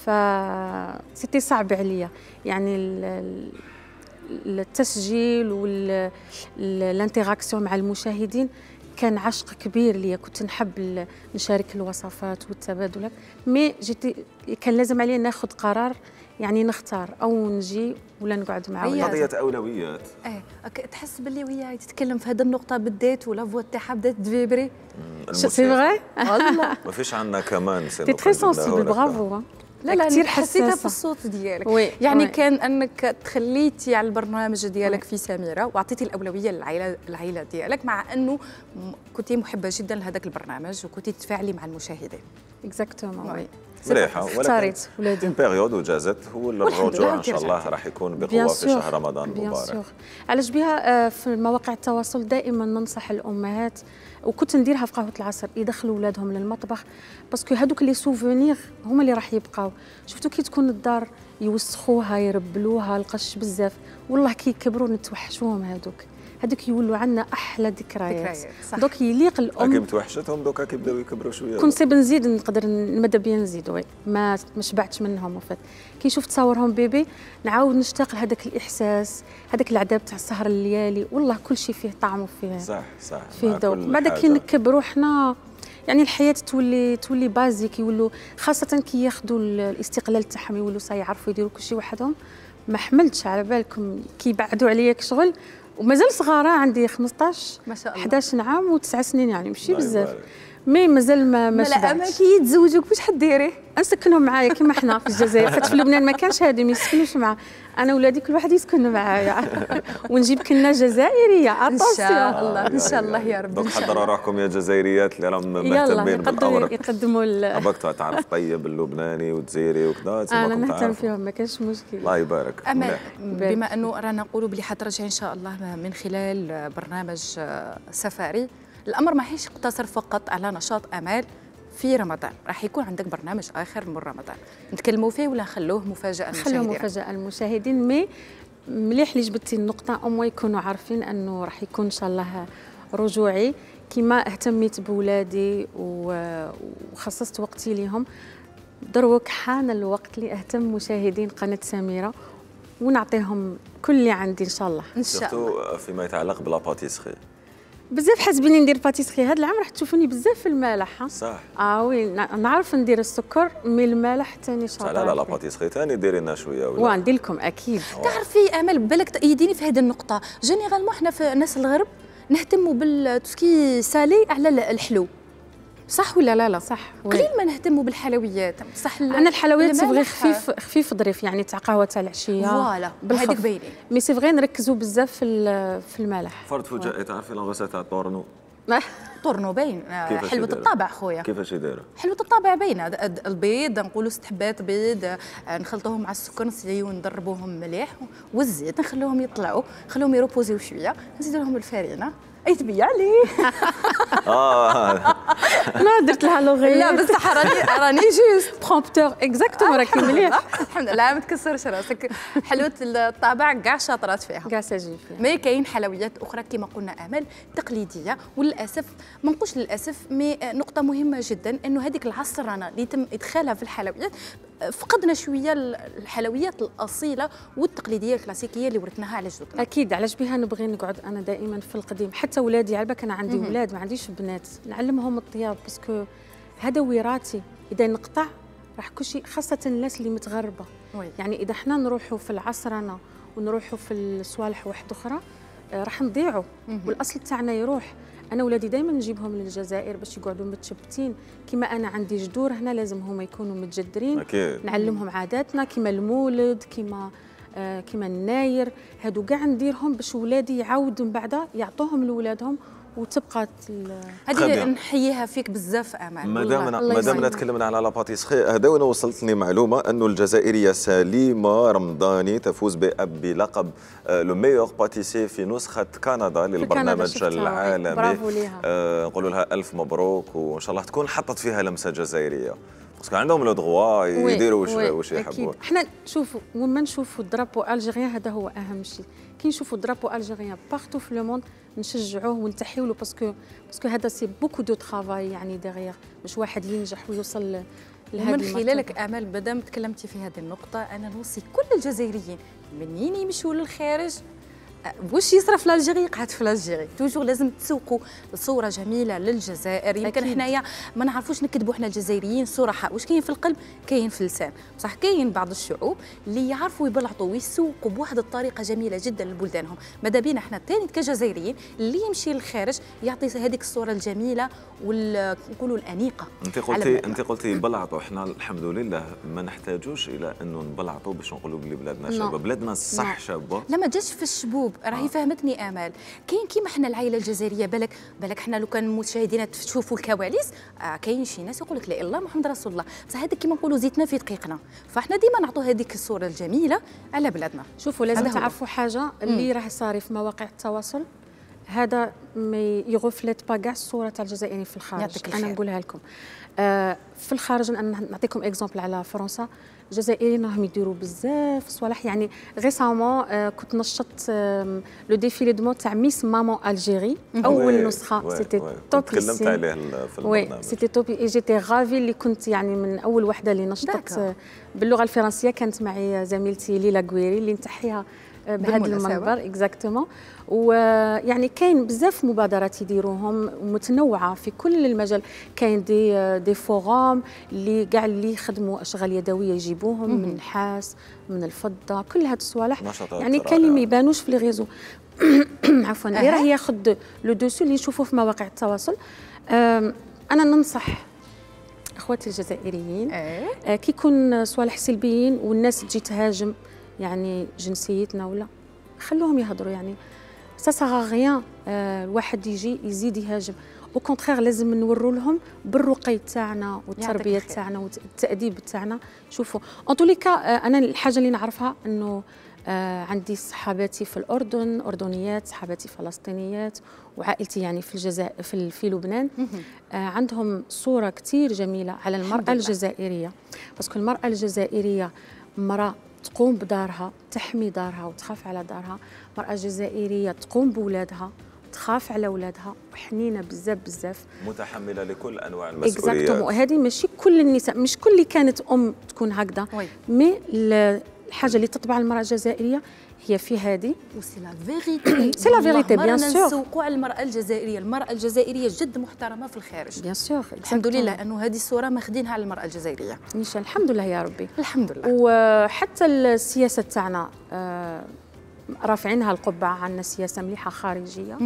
F سيتي صعب عليا يعني ال- ال- التسجيل وال interaction مع المشاهدين كان عشق كبير ليا. كنت نحب نشارك الوصفات والتبادلات. mais جيتي كان لازم عليا ناخذ قرار يعني نختار. أو نجي ولا نقعد مع هي ولادي. قضيه أولويات. إيه. أك- تحس باللي وهي تتكلم في هذه النقطة بالذات ولا فوا تاعها بدات تvibrer؟ c'est vrai والله. ما فيش عندنا كمان t'es très sensible bravo لا لا كتير حسيتها. في الصوت ديالك oui، يعني oui. كان أنك تخليتي على البرنامج ديالك في سميرة وأعطيتي الأولوية للعائله العائله ديالك مع أنه كنتي محبة جدا لهذاك البرنامج وكنتي تتفاعلي مع المشاهدين exactement oui. oui مليحة. ولكن اختاريت اون بيريود وجازت هو الرجوع إن شاء الله. راح يكون بقوة في شهر رمضان المبارك علاش بها؟ آه، في مواقع التواصل دائما ننصح الأمهات وكنت نديرها في قهوة العصر يدخلوا اولادهم للمطبخ parce que هذوك les souvenirs هما اللي راح يبقاو. شفتوا كي تكون الدار يوسخوها يربلوها القش بزاف. والله كي يكبروا نتوحشوهم هذوك هذوك يولوا عندنا أحلى ذكريات. ذكريات، صح. دوك يليق أكيد الام توحشتهم دوكا كيبداو يكبروا شوية. كنت سيب نزيد نقدر ماذا بيا نزيد oui ما ما شبعتش منهم وفات. كي شفت تصاورهم bébé نعاود نشتاق لهذاك الإحساس هذاك العذاب تاع السهر الليالي. والله كل شيء فيه طعم وفيه صح صح. فيه ذوق. بعد كي. نكبروا حنا يعني الحياة تولي تولي basique يولوا خاصة كي ياخذوا ال- الاستقلال تاعهم يولوا صاي يعرفوا يديروا كل شيء وحدهم. ما حملتش على بالكم كي بعدوا عليا شغل ومازال صغارة عندي 15 ما شاء الله 11 عام وتسع سنين يعني ماشي الله بزاف. مي مازال ما ما اما شبعتش. كي يتزوجوك واش حديري نسكنهم معايا كيما حنا في الجزائر. حيت في لبنان ما كانش هادي ما يسكنوش مع أنا ولادي كل واحد يسكن معايا. ونجيب كنا جزائرية. إن شاء الله إن شاء الله يا رب دونك ان حضروا الله. روحكم يا جزائريات اللي راهم مهتمين يقدروا بالأمر. يقدموا أباك تعرف طيب اللبناني والجزائري وكذا أنا نهتم فيهم ما كانش مشكل. الله يبارك. مليح. بما أنه رانا نقولوا بلي حترجع إن شاء الله من خلال برنامج سفاري الأمر ما هيش يقتصر فقط على نشاط أمال في رمضان. راح يكون عندك برنامج آخر من رمضان. نتكلموا فيه ولا نخلوه مفاجأة خلوا للمشاهدين مفاجأة المشاهدين مي مليح اللي جبتي النقطة؟ أو يكونوا عارفين أنه راح يكون إن شاء الله رجوعي. كما اهتميت بولادي وخصصت وقتي لهم دروك حان الوقت لأهتم مشاهدين قناة سميرة ونعطيهم كل اللي عندي إن شاء الله. إن شاء الله. فيما يتعلق ب la pâtisserie بزاف حاسبيني ندير pâtisserie هذا العام راح تشوفوني بزاف في المالح ها؟ صح. آه oui نع- نعرف ندير السكر mais المالح ثاني صح لا لا فيه. la pâtisserie ثاني ديري لنا شوية ولا؟ وندير لكم أكيد. تعرفي أمل بالك تأيديني في هذه النقطة. جينيرالمون إحنا في الناس الغرب نهتموا بالتسكي سالي على ال- الحلو. صح ولا لا لا؟ صح. قليل ما نهتموا بالحلويات. صح أنا الحلويات سي فغي المالح- خفيف خفيف ظريف يعني تاع قهوة تاع العشية. فوالا. هذيك باينين مي سي فغي نركزوا بزاف في ال- في المالح فرد فجائي تعرفي لانغوسة تاع الطورنو طرنو باين آه، يديرها؟ الطابع خويا. كيفاش يديرها حلوة الطابع باينة البيض نقولوا ست حبات بيض آه، نخلطوهم مع السكر نسيو ندربوهم مليح والزيت نخلوهم يطلعوا نخلوهم يروبوزيو شوية نزيد لهم الفرينة. أي تبيع لي آه. لا درت لها لوغي لا بصح راني راني جوست برومبتور اكزاكتوم راكي مليح. الحمد لله ما تكسرش راسك. حلوة الطابع كاع شاطرات فيها. كاع ساجي فيها. مي كاين حلويات أخرى كما قلنا أمل تقليدية. وللأسف ما نقولش للأسف مي نقطة مهمة جدا إنه هذيك العصرنه اللي تم إدخالها في الحلويات فقدنا شوية الحلويات الأصيلة والتقليدية الكلاسيكية اللي ورثناها على جدودنا. أكيد علاش بها نبغي نقعد أنا دائما في القديم؟ حتى ولادي على بالك أنا عندي. ولاد ما عنديش بنات. نعلمهم الطياب parce que هذا وراثي إذا نقطع راح كل شيء خاصة الناس اللي متغربة. oui. يعني إذا إحنا نروحوا في العصرنه ونروحوا في الصوالح واحدة أخرى آه، راح نضيعوا. والأصل تاعنا يروح. أنا ولادي دائما نجيبهم للجزائر باش يقعدوا متشبتين. كما أنا عندي جدور هنا لازم هما يكونوا متجدرين. أكيد. نعلمهم عاداتنا كما المولد كما آه كما الناير هادو كاع نديرهم باش ولادي يعاودوا من بعد يعطوهم لولادهم وتبقى هذه. نحييها فيك بزاف امل ما والله. دامنا الله ما دامنا يسلمك. تكلمنا على la pâtisserie هذا وين وصلتني معلومة انه الجزائرية سليمه رمضاني تفوز بلقب le meilleur pâtissier في نسخة كندا للبرنامج العالمي برافو ليها. آه، نقولوا لها ألف مبروك وإن شاء الله تكون حطت فيها لمسة جزائرية باسكو عندهم لو دغوا يديروا واش واش. يحبوا إحنا شوفوا وما نشوفوا درابو ألجيريان هذا هو أهم شيء كي نشوفوا درابو ألجيريان بارتو في لو موند نشجعوه ونتحيوا له باسكو باسكو هذا سي بوكو دو ترافاي يعني ديغيغ مش واحد ينجح ويوصل ومن المرتبة. خلالك أمل مادام تكلمتي في هذه النقطة أنا نوصي كل الجزائريين منين يمشوا للخارج واش يصرف لالجيري يقعد في الجيري. توجور لازم تسوقوا صورة جميلة للجزائر. يمكن. حنايا ما نعرفوش نكذبوا إحنا الجزائريين صراحة. واش كاين في القلب؟ كاين في اللسان. بصح كاين بعض الشعوب اللي يعرفوا يبلعطوا ويسوقوا بواحد الطريقة جميلة جدا لبلدانهم. ماذا بينا إحنا ثاني كجزائريين اللي يمشي للخارج يعطي هذيك الصورة الجميلة ونقولوا الأنيقة أنت قلتي. أنت قلتي بلعطوا إحنا الحمد لله ما نحتاجوش إلى انه نبلعطوا باش نقولوا بلي بلادنا non. شابه بلادنا صح non. شابة. لا ما جاش في الشبوب. راهي آه. فهمتني آمال. كاين كيما إحنا العائلة الجزائرية بالك بالك إحنا لو كان مشاهدينا تشوفوا الكواليس آه كاين شي ناس يقول لك لا إلا محمد رسول الله. بصح هذا كيما نقولوا زيتنا في دقيقنا. فاحنا ديما نعطوا هذيك الصورة الجميلة على بلادنا. شوفوا لازم. تعرفوا حاجة؟ اللي راه صاري في مواقع التواصل هذا ما يغفلت با كاع الصورة تاع الجزائريين في الخارج. أنا. نقولها لكم. آه في الخارج نعطيكم exemple على فرنسا. الجزائريين راهم يديروا بزاف صوالح. يعني récemment آه كنت نشطت le défilé de mode تاع Miss Maman Algérie أول نسخة. c'était. top تكلمت عليه ال- في oui البرنامج. سيتي توب اي جيتي غافي اللي كنت يعني من أول وحدة اللي نشطت. آه، باللغة الفرنسية. كانت معي زميلتي ليلى قويري اللي نتحيها بهذا بالمناسبة. المنبر exactement ويعني كاين بزاف مبادرات يديروهم متنوعه في كل المجال. كاين des آه، des forums اللي كاع اللي يخدموا أشغال يدوية يجيبوهم من النحاس من الفضة كل هاد الصوالح. يعني كاين اللي ما. يبانوش في les réseaux. عفوا اللي. راه ياخذ le dessus اللي نشوفوه في مواقع التواصل. أنا ننصح إخواتي الجزائريين إيه. آه، كي يكون صوالح سلبيين والناس تجي تهاجم. يعني جنسيتنا ولا خلوهم يهضروا يعني. سا سا غيان الواحد يجي يزيد يهاجم. au contraire لازم نوروا لهم بالرقي تاعنا والتربية. تاعنا والتأديب تاعنا. شوفوا en tous les cas أنا الحاجة اللي نعرفها إنه آه، عندي صحاباتي في الأردن أردنيات صحاباتي فلسطينيات وعائلتي يعني في الجزائر في في لبنان. آه، عندهم صورة كثير جميلة على المرأة. الجزائرية. parce que المراه الجزائرية مرأة تقوم بدارها تحمي دارها وتخاف على دارها. مرأة جزائرية تقوم بولادها تخاف على ولادها. وحنينة بزاف بزاف. متحملة لكل أنواع exactement المسؤوليات هذه ماشي كل النساء مش كل اللي كانت أم تكون هكذا. mais الحاجة اللي تطبع المرأة الجزائرية هي في هذه وسي لا فيغيتي سي لا فيغيتي، bien sûr. نسوقوا على المرأة الجزائرية. المرأة الجزائرية جد محترمة في الخارج. بيان سور الحمد لله انه هذه الصورة ماخذينها على المرأة الجزائرية. ان شاء الله الحمد لله يا ربي. الحمد لله. وحتى السياسة تاعنا آه، رافعينها القبعة عندنا سياسة مليحة خارجية.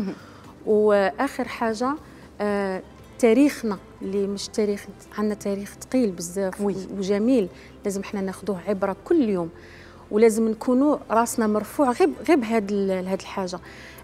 وآخر حاجة آه، تاريخنا اللي مش تاريخ عندنا تاريخ ثقيل بزاف وي. وجميل. لازم إحنا ناخذوه عبرة كل يوم. ولازم نكونوا راسنا مرفوع غير غير بهاد هاد الحاجة.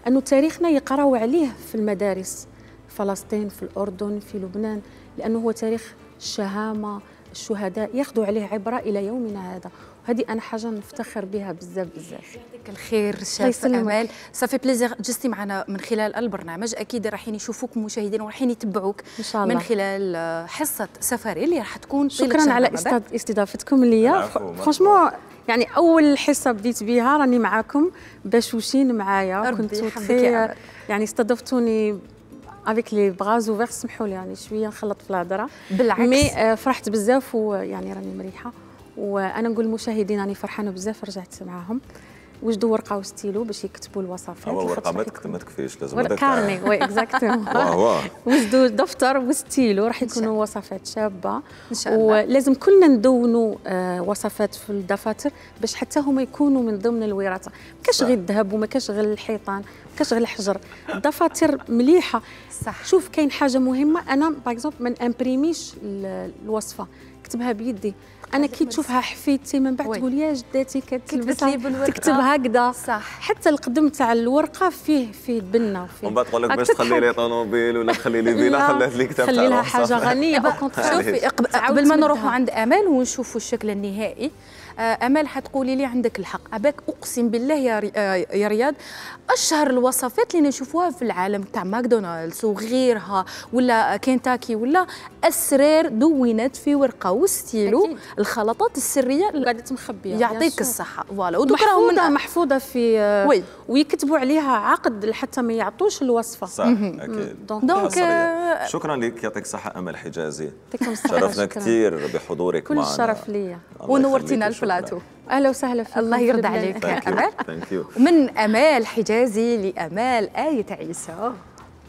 انه تاريخنا يقراو عليه في المدارس فلسطين في الأردن في لبنان لأنه هو تاريخ الشهامة الشهداء ياخذوا عليه عبرة إلى يومنا هذا. وهذه أنا حاجة نفتخر بها بزاف بزاف. الخير شاف. أمال. صافي plaisir. جستي معنا من خلال البرنامج. أكيد راحين يشوفوك مشاهدين وراحين يتبعوك إن شاء الله. من خلال حصة سفاري اللي راح تكون شكرا على استضافتكم ليا. franchement يعني أول حصة بديت بها راني معاكم بشوشين معايا. أمل. يعني استضفتوني avec les bras ouverts سمحوا لي يعني شوية نخلط في الهضرة. بالعكس. mais آه، فرحت بزاف ويعني راني مريحة. وأنا نقول للمشاهدين راني فرحانة بزاف رجعت معاهم. وجدوا ورقة وستيلو باش يكتبوا الوصفات اول ورقة ما تكفيش لازم ورق هذاك carnet oui exactement واه واه. وجدوا دفتر وستيلو راح يكونوا وصفات شابة. إن شاء الله. ولازم كلنا ندونوا آه، وصفات في الدفاتر باش حتى هما يكونوا من ضمن الوراثة. ما كاش. غير الذهب وما كاش غير الحيطان ما كاش غير الحجر. الدفاتر مليحة. صح. شوف كاين حاجة مهمة. أنا par exemple ما ن imprimer يش ال- الوصفة. كتبها بيدي. أنا كي تشوفها حفيدتي من بعد. تقول يا جداتي كتلبسها. تكتب هكذا صح حتى القدم تاع الورقة فيه فيه بنه وفيه ومن بعد تقول لك باش تخلي. لي طوموبيل ولا تخلي لي فيلا لا، خلات لي كتاب خلي لها. حاجة غنية au contraire شوفي قبل, ما. نروحوا عند أمال ونشوفوا الشكل النهائي آه، أمال حتقولي لي عندك الحق أباك أقسم بالله يا آه، يا رياض أشهر الوصفات اللي نشوفوها في العالم تاع ماكدونالدز وغيرها ولا كنتاكي ولا أسرار دونت في ورقة وستيلو. الخلطات السرية قاعدة مخبيه يعطيك الصحة. voilà. ودوك راهم محفوظة. من محفوظة في oui. ويكتبوا عليها عقد حتى ما يعطوش الوصفة. صح أكيد. donc شكرا لك. يعطيك الصحه أمل حجازي. شرفنا. كثير بحضورك كل معنا. الشرف ليا ونورتينا. البلاتو. أهلا وسهلا فيكم الله يرضى. عليك. يا. امال. من أمال حجازي لأمال آية عيسى.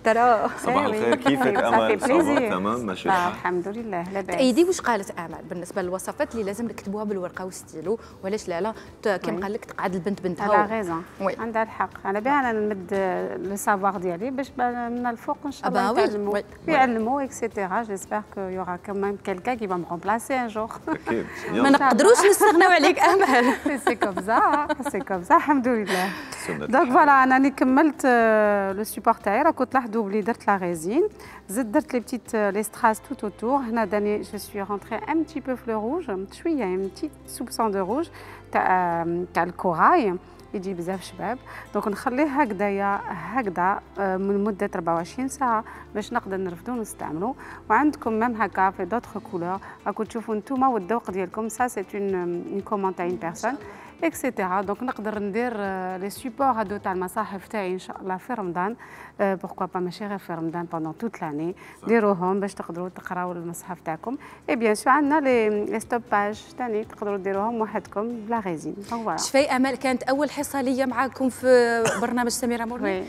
ترى. صباح الخير كيفك؟ امل صباح plaisir. تمام ماشي آه، الحال الحمد لله لاباس تأيدي واش قالت امال بالنسبة للوصفات اللي لازم نكتبوها بالورقة وستيلو وعلاش لا لا oui. قال لك تقعد البنت على بنتها غيزون وي. عندها الحق. على بالها أنا نمد le savoir ديالي باش من الفوق إن شاء الله يتعلموا. يعلموا et cetera j'espère qu'il y aura quelqu'un qui va me remplacer un jour. أكيد ما نقدروش نستغناو عليك آمل. c'est comme ça c'est comme ça الحمد لله. donc. voilà أنا راني كملت le support تاعي راكم تلاحظوا بلي درت la résine. زدت درت les petites les strass tout autour هنا داني je suis rentrée un petit peu vers le rouge شوية une petite soupçon de rouge تاع تاع الكوراي. يجي بزاف شباب. donc نخليه هكذايا هكذا آه، من مدة 24 ساعة باش نقدر نرفدو ونستعملو. وعندكم même هكا في d'autres couleurs راكم تشوفوا نتوما والذوق ديالكم. ça c'est une commande تاع une personne اكسيتيرا دونك نقدر ندير لي سيبور هادو تاع المصاحف تاعي إن شاء الله في رمضان. بوركوا با ماشي غير في رمضان بوندون توت لاني ديروهم باش تقدروا تقراو المصحف تاعكم. اي بيان سور عندنا لي ستوباج ثاني تقدروا ديروهم وحدكم بلا فوالا شفاي امل كانت أول حصه ليا معاكم في برنامج سميره وي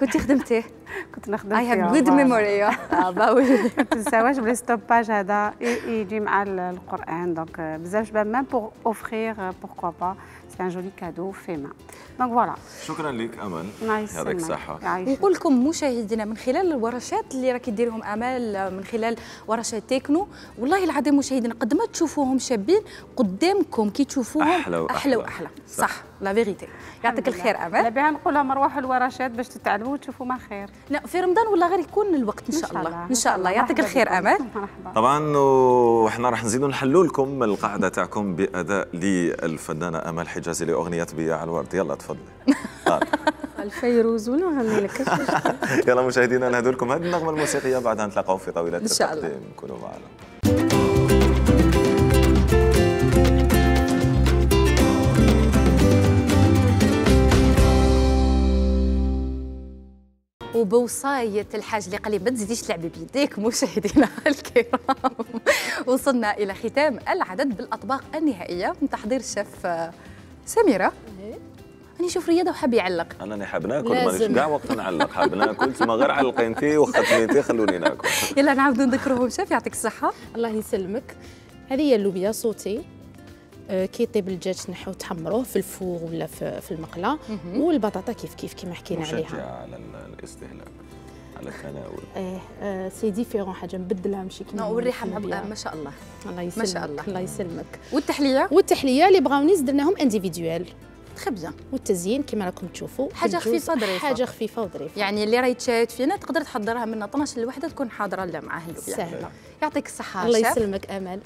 كنت خدمتيه كنت نخدم اي هاف جود. ميموري آه با وي ما تنساوش بلي ستوباج هذا يجي مع ال- القران donc بزاف شباب même pour offrir pourquoi pas c'est un joli cadeau في ما donc voilà شكرا لك أمل. يعطيك الصحة. نقول لكم مشاهدينا من خلال الورشات اللي راكي ديرهم امال من خلال ورشات تكنو. والله العظيم مشاهدينا قد ما تشوفوهم شابين قدامكم كي تشوفوهم أحلى وأحلى. أحلى وأحلى. صح. صح. la vérité يعطيك الخير. امال لابد نقولها مروحوا الورشات باش تتعلموا وتشوفوا ما خير. لا في رمضان والله غير يكون الوقت إن شاء الله. إن شاء الله. يعطيك الخير. امال مرحبا. طبعا وحنا راح نزيدوا نحلوا لكم القاعدة تاعكم بأداء للفنانة امال حجازي لأغنية بيا على الورد. يلا تفضلي. طارق. الفيروز ونغني لك؟ يلا مشاهدينا نهدوا لكم هذه النغمة الموسيقية. بعدها نتلاقاو في طاولة إن شاء الله. التقديم كونوا معنا. وبوصاية الحاج اللي قال لي ما تزيديش تلعبي بيديك مشاهدينا الكرام. وصلنا إلى ختام العدد بالأطباق النهائية. من تحضير الشيف آه، سميرة. راني نشوف رياضة وحاب يعلق. أنا حاب ناكل. مانيش كاع وقت نعلق. حاب ناكل تما غير علقينتي وختميتي خلوني ناكل. يلا نعاودوا نذكرهم شيف يعطيك الصحة. الله يسلمك. هذه هي اللوبيا صوتي. كي يطيب الدجاج نحو تحمروه في الفور ولا في, في المقلة. والبطاطا كيف كيف كما حكينا عليها. على ال- الاستهلاك على التناول. إيه آه، c'est différent حاجة نبدلها ماشي كيما والريحة ما شاء الله. الله يسلمك شاء الله. الله يسلمك. والتحلية؟ والتحلية اللي بغاوني زدناهم individuelles très bien والتزيين كما راكم تشوفوا. حاجة بالجوز، خفيفة ظريفة. حاجة خفيفة وظريفة. يعني اللي راهي تشاهد فينا تقدر تحضرها من 12 لوحده تكون حاضرة لا معاه سهلة. يعطيك الصحة الله. يسلمك آمل.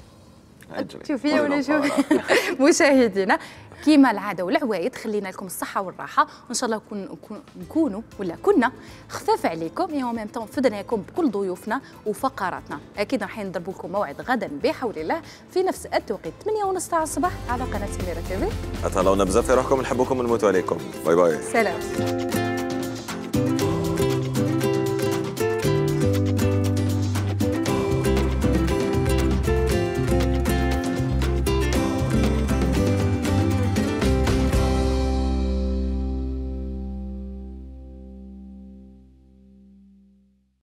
شوفي ولا شوفي. مشاهدينا كيما العادة والعوايد خلينا لكم الصحة والراحة. وإن شاء الله نكون نكون- نكونوا ولا كنا خفاف عليكم. يوم ميم طون فدناكم بكل ضيوفنا وفقراتنا. أكيد راح نضرب لكم موعد غدا بحول الله في نفس التوقيت. 8 ونص تاع الصباح على قناة سميره TV. أتهلاونا بزاف في روحكم. نحبكم ونموتوا عليكم. bye bye. سلام.